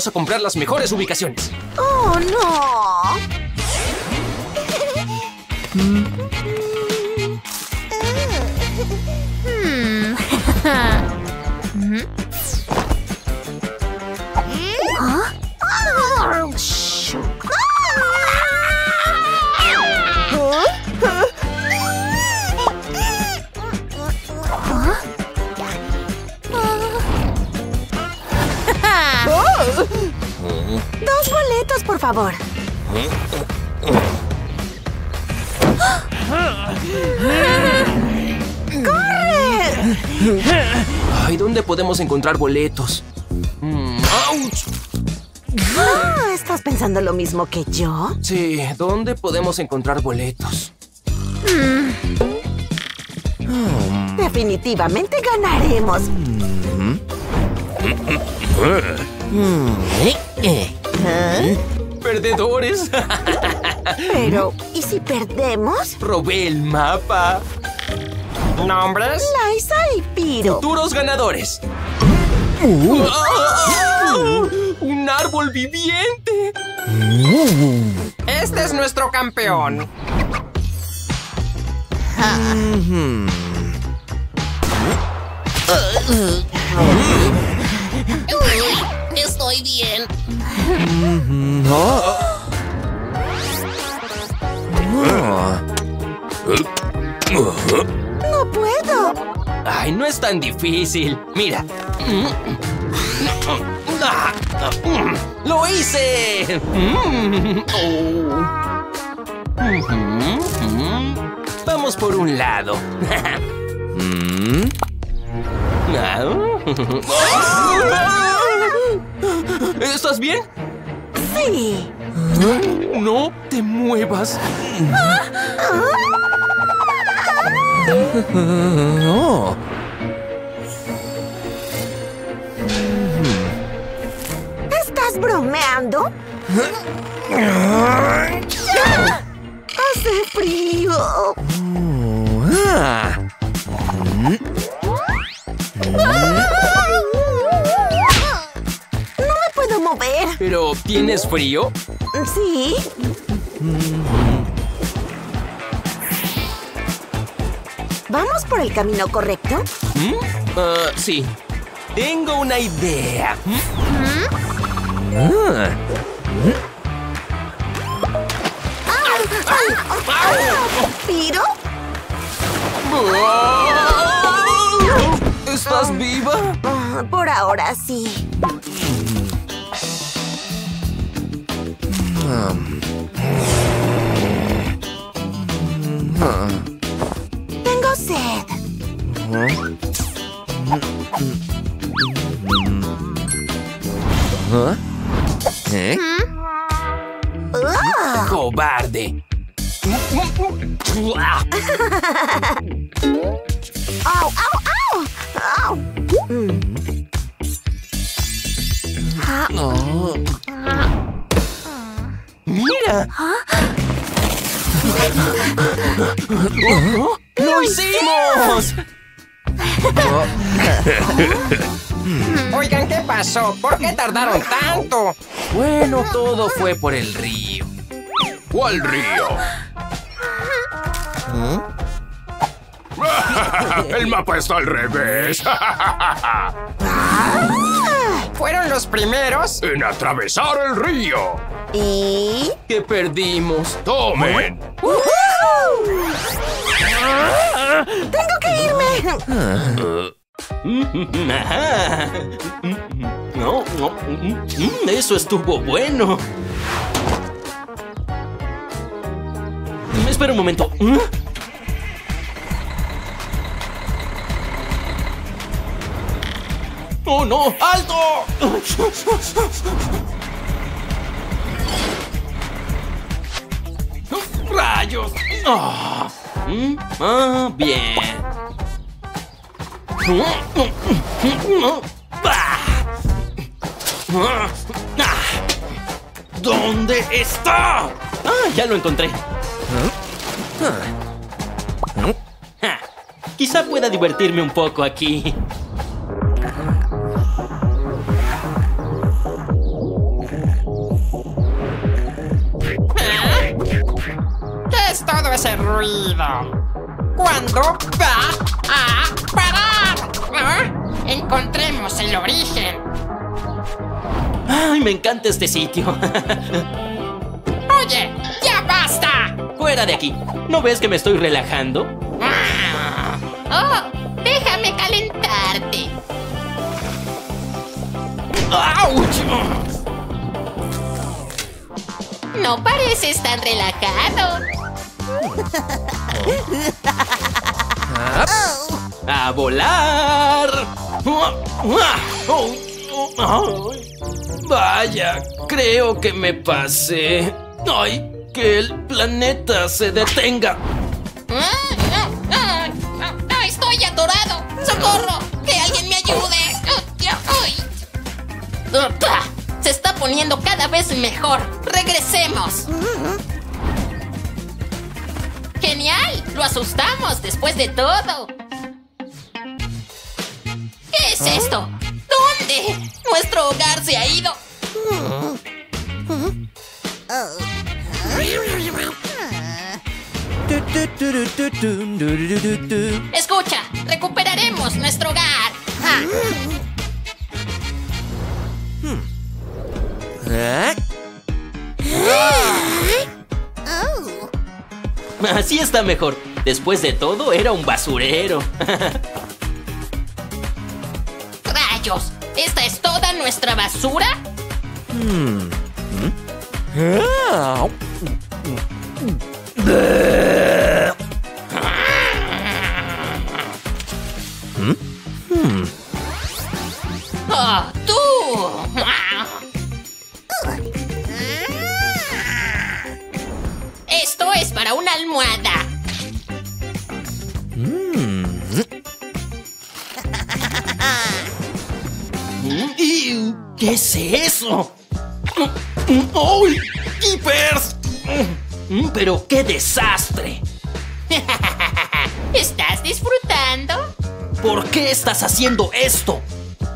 Vamos a comprar las mejores ubicaciones. ¡Oh, no! podemos encontrar boletos? Mm, ¡Auch! Ah, ¿Estás pensando lo mismo que yo? Sí, ¿dónde podemos encontrar boletos? Definitivamente ganaremos. ¡Perdedores! Pero, ¿y si perdemos? Robé el mapa. ¿Nombres? Y Piro. ¡Futuros ganadores! ¡Ah! ¡Un árbol viviente! Este es nuestro campeón. Estoy bien. ¡No es tan difícil. Mira. Ah, ¡Lo hice! Vamos por un lado. ¿Estás bien? Sí. No te muevas. ¿Estás ¡Hace frío! No me puedo mover. ¿Pero tienes frío? ¿Sí? ¿Vamos por el camino correcto? ¿Mm? Ah, sí. Tengo una idea. Ah. ¿Piro? ¿Estás viva? Ah, por ahora sí. Tengo ¿Por qué tardaron tanto? Bueno, todo fue por el río. ¿Cuál río? El mapa está al revés. ¿Fueron los primeros? En atravesar el río. ¿Y? ¿Qué perdimos? Tomen. ¡Tengo que irme! Ajá. No, no. mm, Eso estuvo bueno. Espera un momento. ¿Mm? ¡Oh, no! ¡Alto! ¡Rayos! Mm, ah, bien. ¿Dónde está? Ah, ya lo encontré. Ah, Quizá pueda divertirme un poco aquí. ¿Qué es todo ese ruido? ¿Cuándo va a parar? ¿Ah? Encontremos el origen. Ay, me encanta este sitio. Oye, ya basta. Fuera de aquí. ¿No ves que me estoy relajando? Oh, déjame calentarte. ¡Auch! No pareces tan relajado. ¡A volar! Vaya, creo que me pasé. ¡Ay! Que el planeta se detenga. Ah, ah, ah, ah, ah, ¡Estoy atorado! ¡Socorro! ¡Que alguien me ayude! Ah. Ah, ah, Se está poniendo cada vez mejor. ¡Regresemos! ¡Genial! ¡Lo asustamos después de todo! ¿Qué es esto? ¿Dónde? Nuestro hogar se ha ido. Escucha, recuperaremos nuestro hogar. Así está mejor. Después de todo, era un basurero. ¡Rayos! ¿Esta es toda nuestra basura? ¡Oh, tú! Es para una almohada. ¡Iu! ¿Qué es eso? ¡Uy! ¡Keepers! Mm, Pero qué desastre. ¿Estás disfrutando? ¿Por qué estás haciendo esto?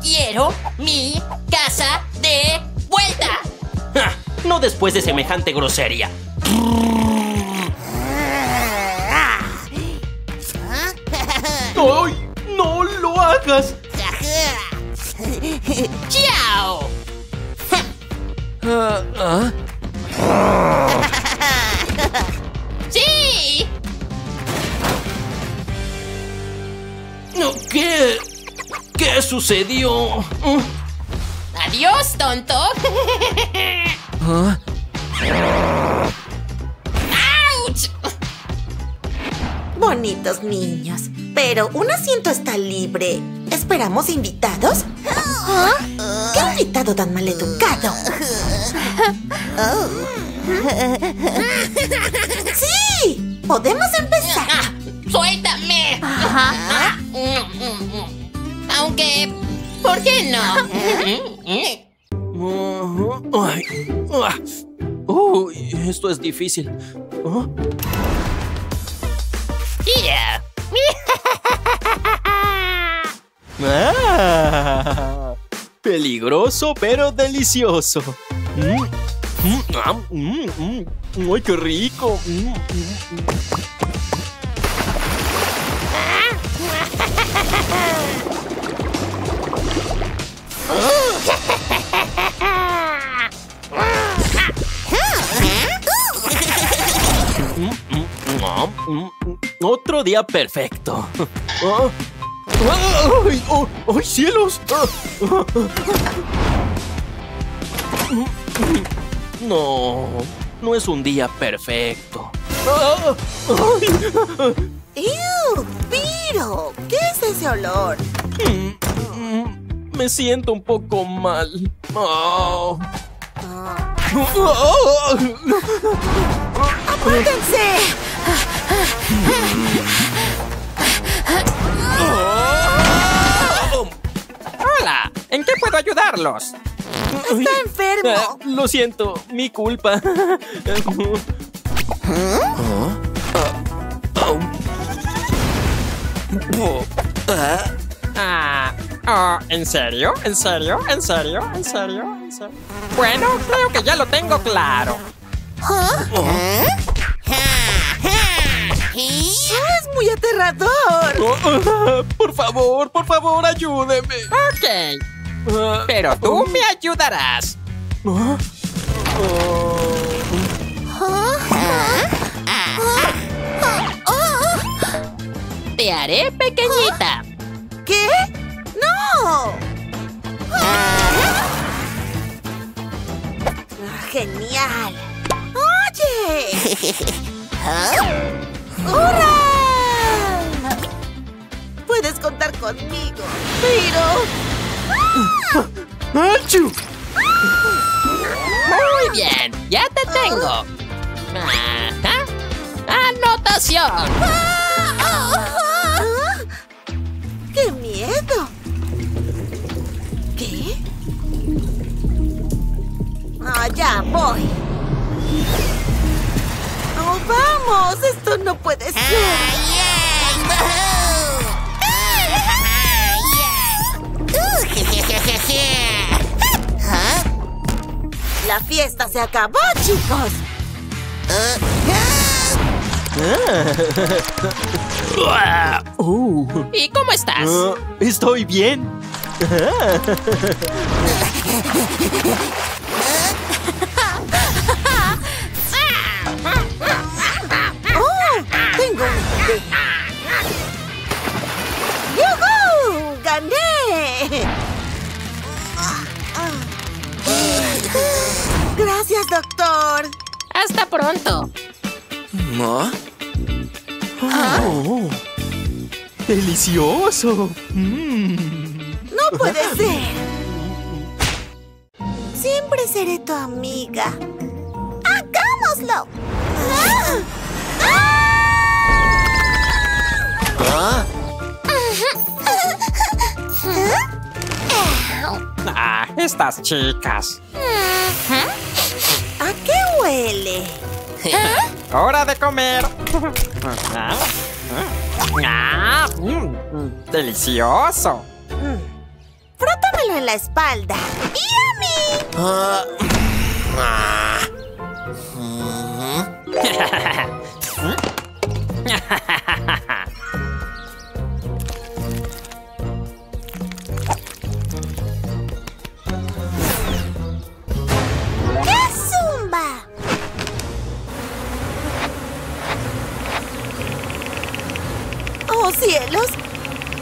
Quiero mi casa de vuelta. Ja, No después de semejante grosería. ¡Ay! ¡No lo hagas! ¡Chao! ¡Sí! No, ¿Qué? ¿Qué sucedió? ¡Adiós, tonto! ¡Auch! Bonitos niños. Pero un asiento está libre. ¿Esperamos invitados? ¿Ah? ¿Qué invitado tan maleducado? ¡Sí! ¡Podemos empezar! Ah, ¡Suéltame! Aunque, ¿por qué no? Ay. Uy, esto es difícil. Yeah. Ah, peligroso pero delicioso. Mm, mm, mm, mm ¡Ay, qué rico! Otro día perfecto. Ah. ¡Ay! oh, ¡Ay, cielos! No, no es un día perfecto. ¡Ew! ¡Piro! ¿Qué es ese olor? Me siento un poco mal. Ah. ¡Apártense! Hola, ¿en qué puedo ayudarlos? Está enfermo. Ah, lo siento, mi culpa. Ah, oh, ¿en serio? ¿En serio? ¿En serio? ¿En serio? ¿En serio? Bueno, creo que ya lo tengo claro. ¡Es muy aterrador! Por favor, por favor, ayúdeme. Ok. Pero tú me ayudarás. Ah. Te haré pequeñita. ¿Qué? ¡No! Ah, ¡Genial! ¡Oye! ¡Hurra! Puedes contar conmigo, pero... ¡Achú! Muy bien, ya te tengo. Ajá. Anotación. Ah, ¡Qué miedo! ¿Qué? Ah, ya voy. ¡Oh, vamos! Esto no puede ser. La fiesta se acabó, chicos. Uh, ¿Y cómo estás? ah, estoy bien. Gracias, doctor. Hasta pronto. ¿No? Oh, ¡Delicioso! Mm. No puede ser. Siempre seré tu amiga. ¡Hagámoslo! ¡Ah! Ah, estas chicas. ¿A Hora de comer. Ah, ah, mm, delicioso. Frótamelo en la espalda. ¡Yummy! ¡Qué ¡Oh, cielos!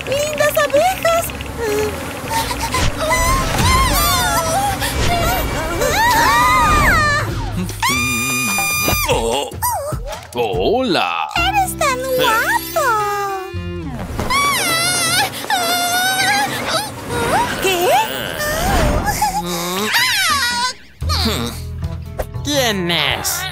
¡Lindas abejas! Oh. ¡Hola! ¡Eres tan guapo! ¿Qué? ¿Quién es?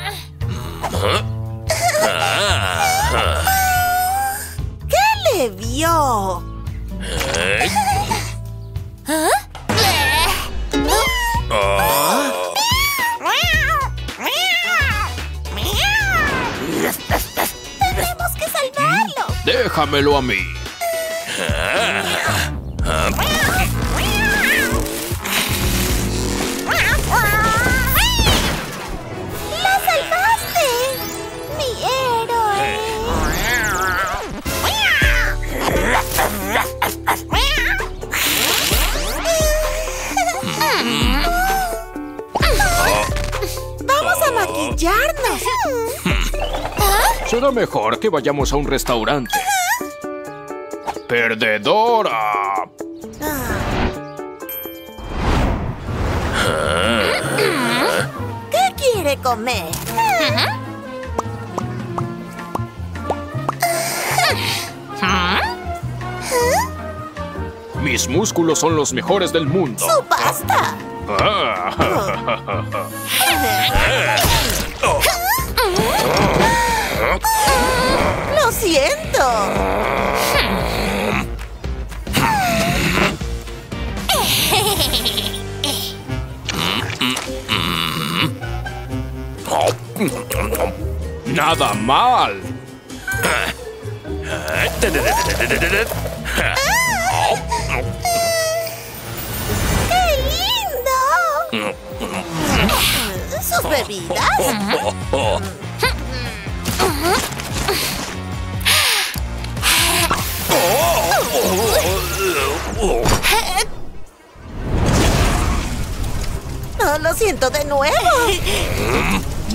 déjamelo a mí. ¡La salvaste! ¡Mi héroe! ¡Vamos a maquillarnos! Será mejor que vayamos a un restaurante. ¡Perdedora! ¿Qué quiere comer? Mis músculos son los mejores del mundo. ¡Su pasta! Nada mal. ¡Qué lindo! ¿Sus bebidas? No, lo siento de nuevo.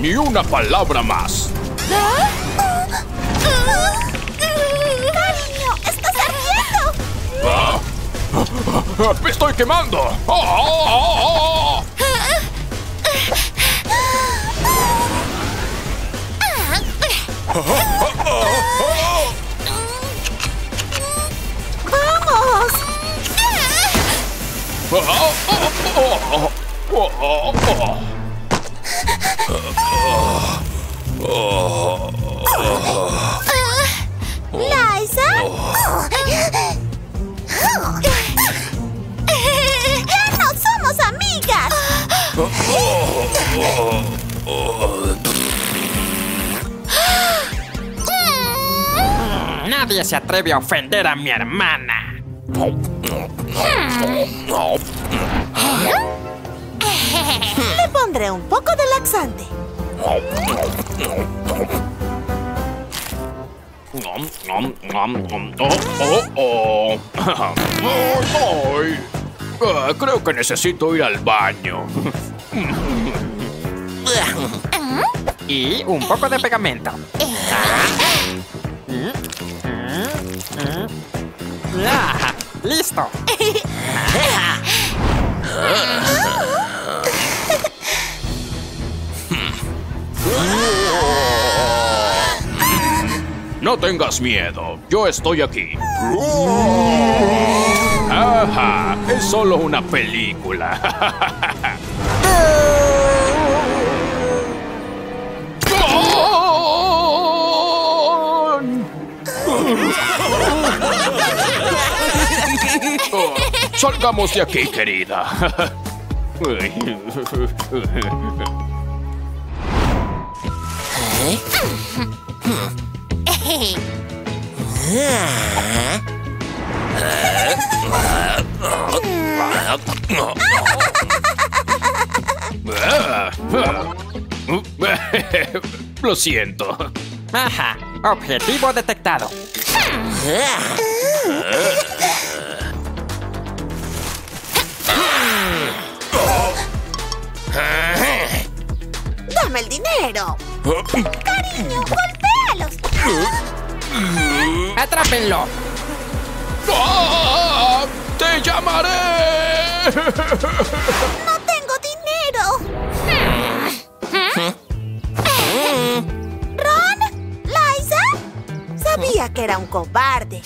Ni una palabra más. ¡Me estoy quemando! ¡Ah! ¡Vamos! ¿Liza? Nadie se atreve a ofender a mi hermana. Le pondré un poco de laxante. Nom, nom, nom, nom. Oh, oh, oh. Ah, creo que necesito ir al baño. Y un poco de pegamento. Ah, ¡Listo! No tengas miedo, yo estoy aquí. Ajá, es solo una película. Oh, salgamos de aquí, querida. Lo siento. Ajá, objetivo detectado. ¡Dame el dinero! ¡Cariño, golpéalos! ¡Atrápenlo! ¡Ah! ¡No tengo dinero! ¿Ron? ¿Liza? Sabía que era un cobarde.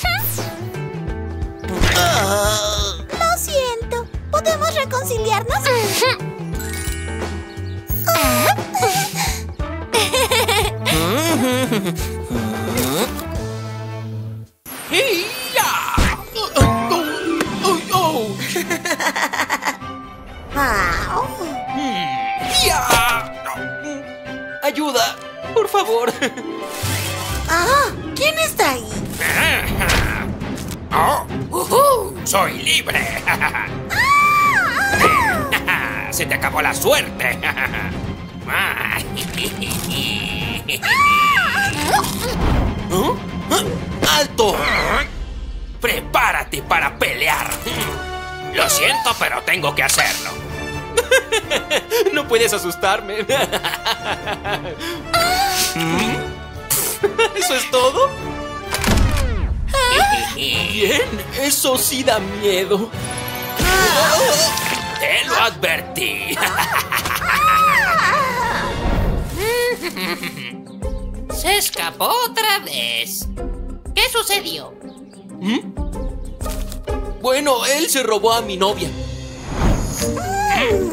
Puedes asustarme. ¿Eso es todo? Bien, eso sí da miedo. Te lo advertí. Se escapó otra vez. ¿Qué sucedió? Bueno, él se robó a mi novia.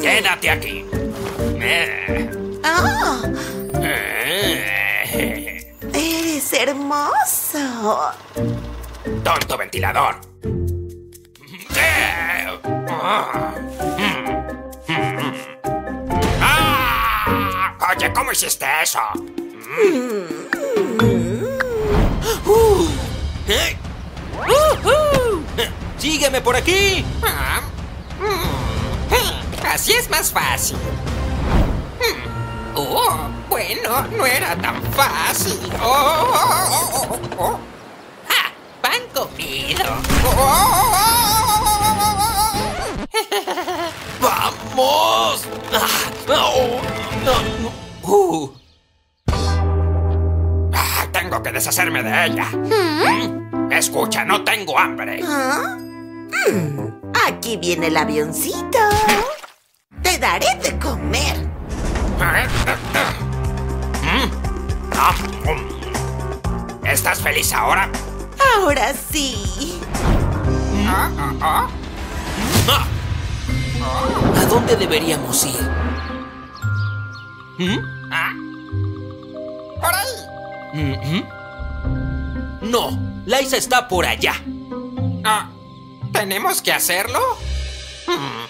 Quédate aquí. ¡Ah! eh. ¡Eres hermoso! Tonto ventilador. Ah, mm, mm. Ah, Oye, ¿cómo hiciste eso? Uh, ¿eh? ¡Sígueme por aquí! Ah, mm, Así es más fácil. Oh, bueno, no era tan fácil. Oh, oh, oh. ¡Ja! ¡Pan comido! ¡Vamos! Uh, Ah, tengo que deshacerme de ella. Mm, Escucha, no tengo hambre. ¿Ah? Mm, Aquí viene el avioncito. Te daré de comer. Mm. Ah, mm. ¿Estás feliz ahora? Ahora sí. Ah, ah. ¿A dónde deberíamos ir? ¿Mm? Ah. Por ahí. Mhm. No, Liza está por allá. Ah, ¿Tenemos que hacerlo? Mm.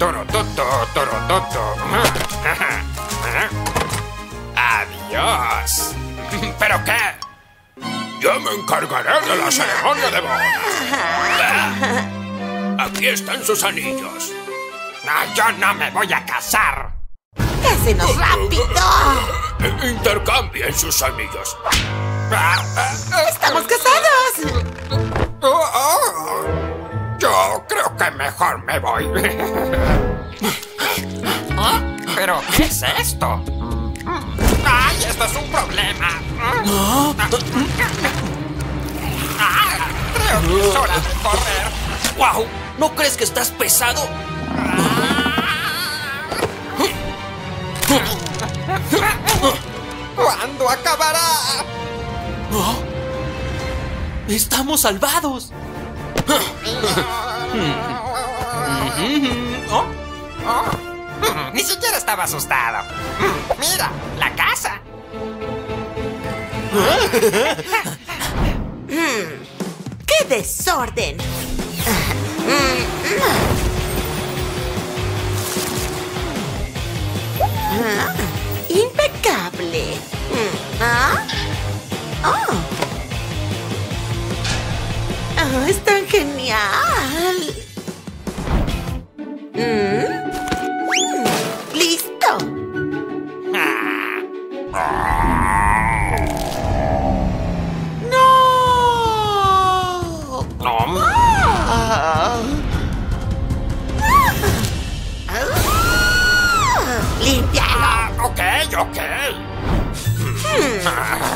Tu, turu, tu, tu. Adiós. ¿Pero qué? Yo me encargaré de la ceremonia de boda. Aquí están sus anillos. Ah, yo no me voy a casar. ¡Hácenos rápido! Intercambien sus anillos. Ah, ah, ah. ¡Estamos casados! Yo creo que mejor me voy. Ah, ¿Pero qué es esto? ¡Ay, esto es un problema! Ah, creo que es hora de correr. ¡Wow! ¿No crees que estás pesado? ¿Cuándo acabará? ¡Oh! ¡Estamos salvados! Oh, oh. Ni siquiera estaba asustado. Mira, la casa. ¡Qué desorden! Ah, ¡Impecable! ¿Ah? ¡Oh! ¡Oh, ¡Es tan genial! Mm. ¡Listo! ¡No! No. Ah. ¡Límpialo! Ah, ok, ok. Ah,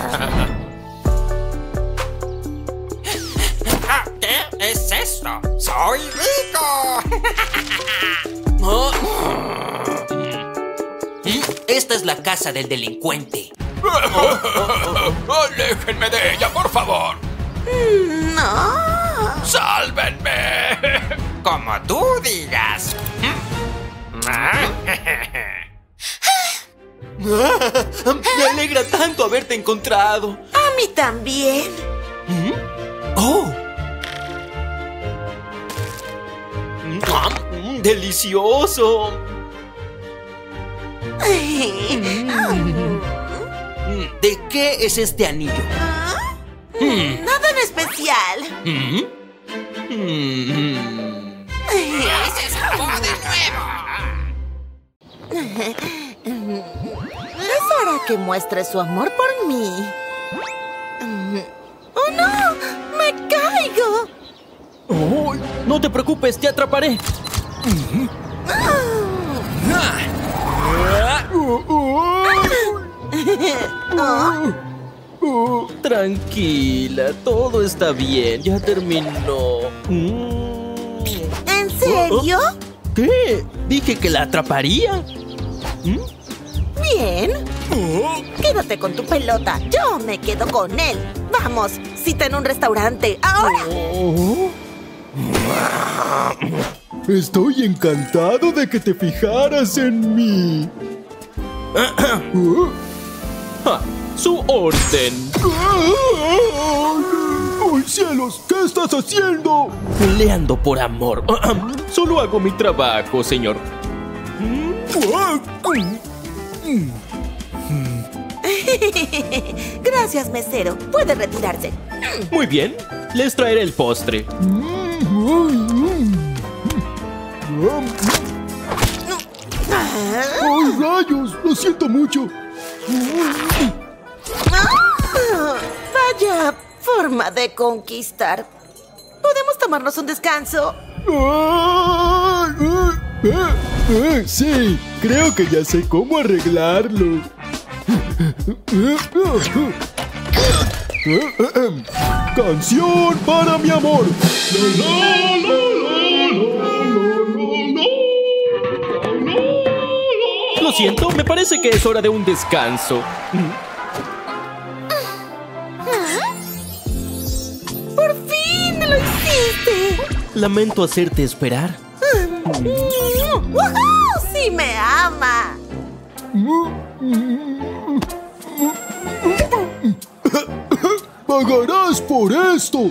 ¡Soy rico! Oh. Mm, Esta es la casa del delincuente. Aléjenme de ella, por favor. ¡No! ¡Sálvenme! Como tú digas. Me alegra tanto haberte encontrado. A mí también. ¡Delicioso! ¿De qué es este anillo? ¿Ah? Mm, Nada en especial. mm, mm. ¡Se escapó de nuevo! Es hora que muestre su amor por mí. ¡Oh, no! ¡Me caigo! Oh, no te preocupes, te atraparé. Tranquila, todo está bien, ya terminó. ¿En serio? ¿Qué? Dije que la atraparía. ¿Mm? Bien. Quédate con tu pelota. Yo me quedo con él. Vamos, cita en un restaurante. Ahora. Oh. Estoy encantado de que te fijaras en mí. Ja, Su orden. ¡Ay, cielos! ¿Qué estás haciendo? Peleando por amor. Solo hago mi trabajo, señor. Gracias, mesero. Puede retirarse. Muy bien, les traeré el postre. ¡Ay, rayos! Lo siento mucho. Ah, Vaya forma de conquistar. ¿Podemos tomarnos un descanso? ¡Eh! ¡Eh! ¡Eh! Sí, creo que ya sé cómo arreglarlo. Canción para mi amor. Lo siento, me parece que es hora de un descanso. ¡Por fin lo hiciste! Lamento hacerte esperar. ¡Woohoo! ¡Sí me ama! Pagarás por esto.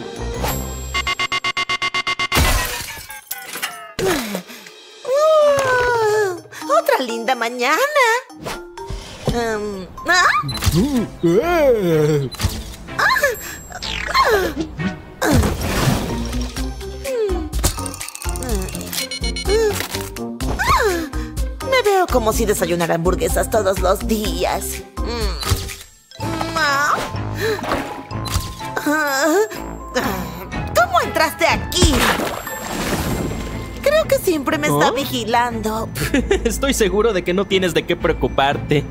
¡Otra linda mañana! Um. Me veo como si desayunara hamburguesas todos los días. ¿Cómo entraste aquí? Creo que siempre me está ¿Oh? vigilando. Estoy seguro de que no tienes de qué preocuparte.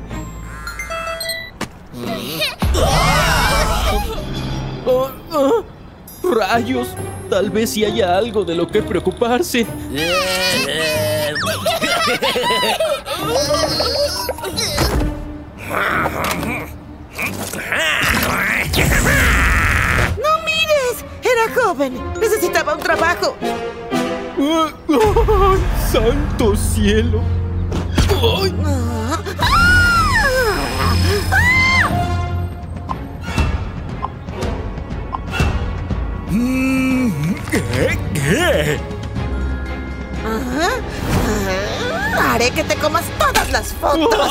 Oh, oh, ¡Rayos! Tal vez sí haya algo de lo que preocuparse. ¡No mires! Era joven. Necesitaba un trabajo. ¡Ay, ¡Santo cielo! ¡Ay! ¿Qué? ¿Qué? Ah, Haré que te comas todas las fotos.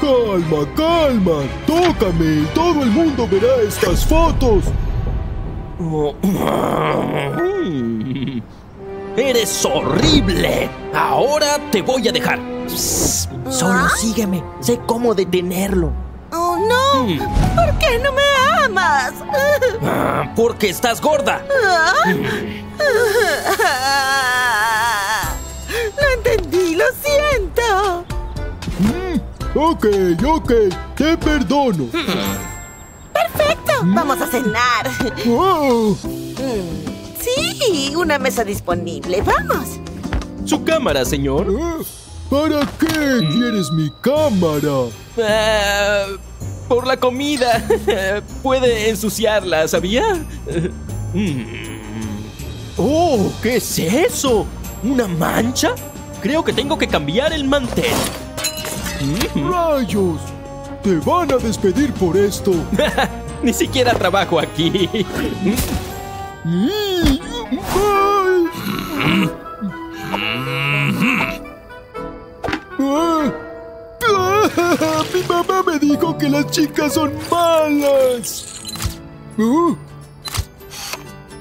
Calma, calma. Tócame. Todo el mundo verá estas fotos. Mm. ¡Eres horrible! Ahora te voy a dejar. Solo sígueme. Sé cómo detenerlo. ¡Oh, no! ¿Por qué no me amas? Ah, Porque estás gorda. Ah. Lo entendí, lo siento. Ok, ok. Te perdono. Vamos a cenar. Oh, Sí, una mesa disponible. Vamos. Su cámara, señor. eh, ¿Para qué quieres mi cámara? Ah, por la comida. Puede ensuciarla, ¿sabía? Mm. Oh, ¿qué es eso? ¿Una mancha? Creo que tengo que cambiar el mantel. ¡Rayos! Te van a despedir por esto. Ni siquiera trabajo aquí. Mi mamá me dijo que las chicas son malas. Uh,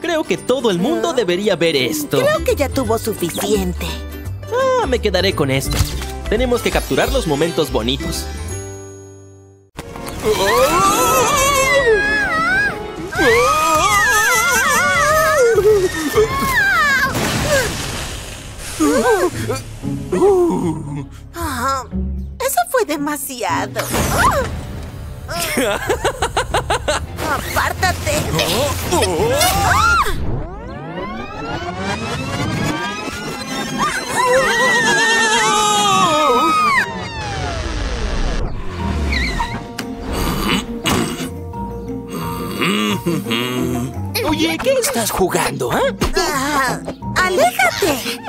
Creo que todo el mundo debería ver esto. Creo que ya tuvo suficiente. Ah, me quedaré con esto. Tenemos que capturar los momentos bonitos. Demasiado. ¡Ah! ¡Apártate! Oye, ¿qué estás jugando, eh? Ah, ¡Aléjate!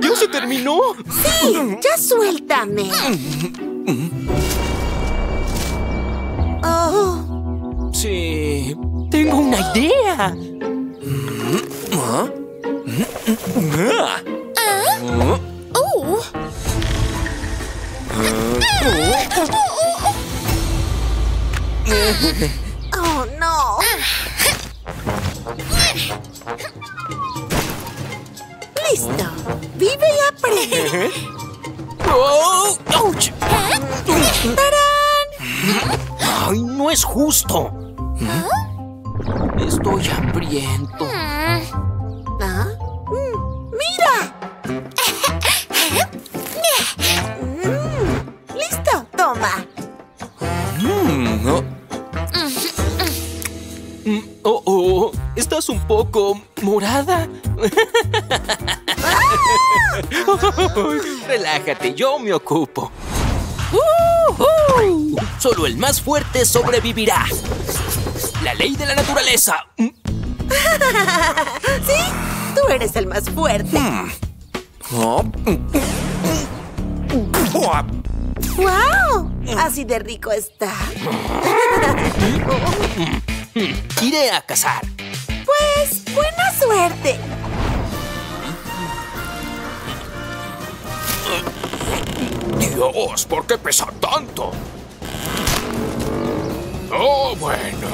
¿Ya se terminó? ¡Sí! ¡Ya suéltame! Oh, Sí. Tengo una idea. Oh no. Listo. Vive y aprende. ¡Oh! ¡Auch! ¡Tarán! ¡Ay, no es justo! Estoy hambriento. ¿Ah? Mm, ¡Mira! Mm, ¡Listo! ¡Toma! Mm, oh. Oh, oh, estás un poco morada. Relájate, yo me ocupo. Solo el más fuerte sobrevivirá. La ley de la naturaleza. ¿Sí? Tú eres el más fuerte. ¡Wow! Así de rico está. Iré a cazar. Pues, buena suerte. Dios, ¿por qué pesa tanto? Oh, bueno.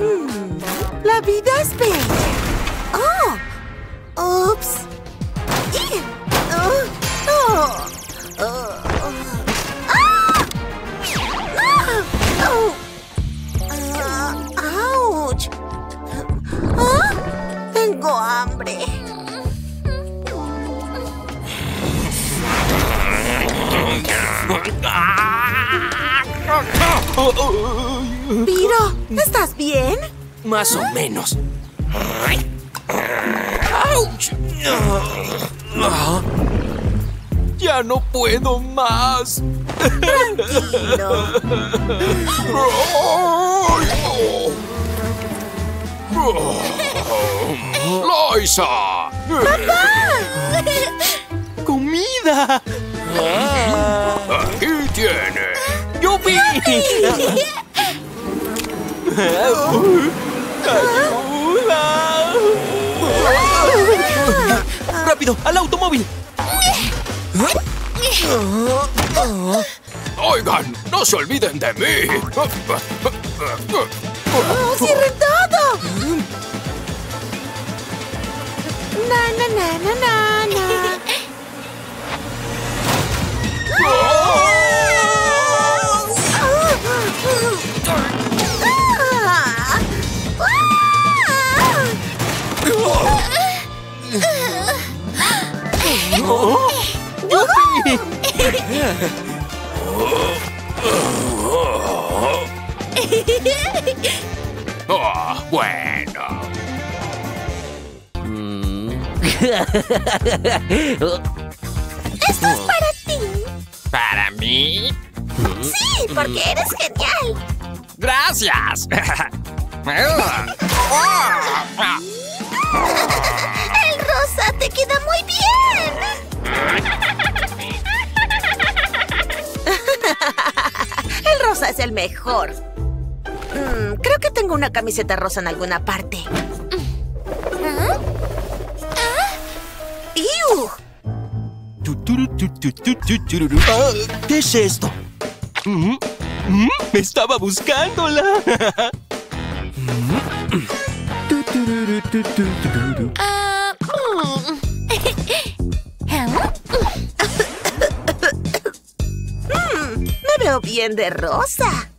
Mm, La vida es bella. ¡Oh! ¡Ups! ¡Ih! ¡Oh! ¡Oh! Tengo hambre. Piro, ¿estás bien? Más o menos. ¡Auch! Ya no puedo más. Tranquilo. ¡Loisa! ¡Comida! Aquí tiene. ¡Yupi! ¡Ayuda! ¡Rápido! ¡Al automóvil! Oigan, no se olviden de mí. ¡Oh, cierren Na, na, na, na, na, na. Ah. Ah. ¡Yupi! Ah, bueno. Esto es para ti. ¿Para mí? Sí, porque eres genial. ¡Gracias! El rosa te queda muy bien. El rosa es el mejor. Mm, creo que tengo una camiseta rosa en alguna parte. Ah, ¿Qué es esto? Mm, mm, Estaba buscándola. Me veo bien de rosa.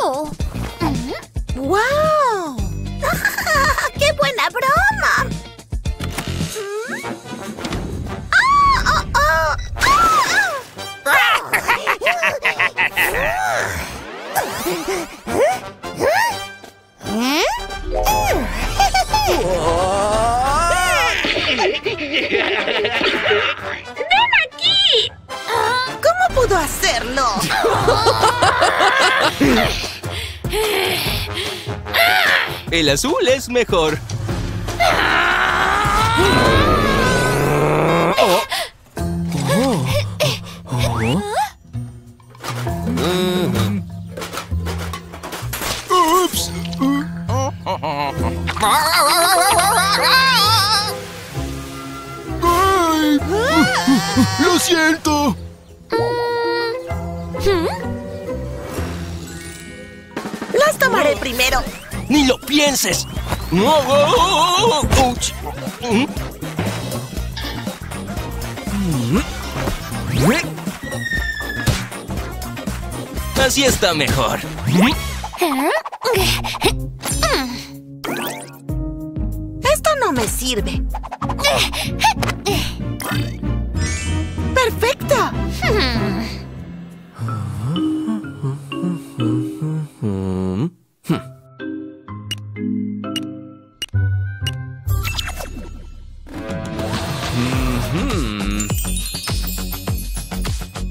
Oh. ¡Wow! ¡Qué buena broma! El azul es mejor. Oh. ¡Ay! ¡Lo siento! Las tomaré primero. ¡Ni lo pienses! Mm. Mm. Así está mejor. Esto me sirve. ¡Perfecto!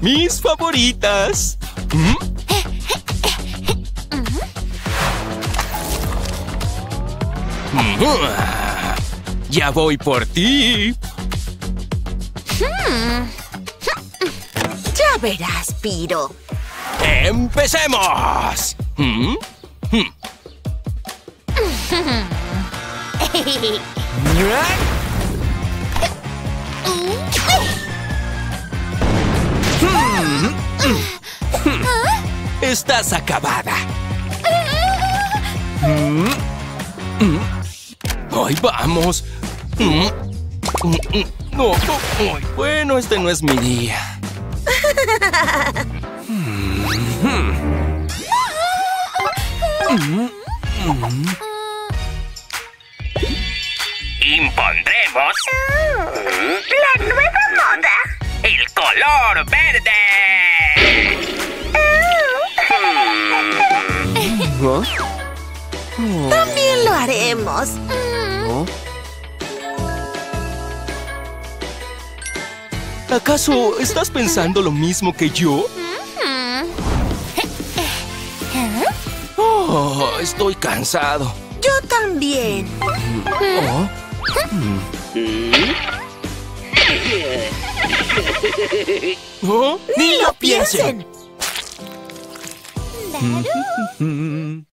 Mis favoritas. ¿Mm? Ya voy por ti. Ya verás, Piro. ¡Empecemos! ¿Mm? Hmm. Estás acabada. ¡Ay, vamos! Mm. Mm, mm. No, bueno, este no es mi día. Impondremos La nueva moda. el color verde. También lo haremos. ¿Acaso estás pensando lo mismo que yo? Oh, estoy cansado. Yo también. Oh. Oh, ¡Ni lo piensen!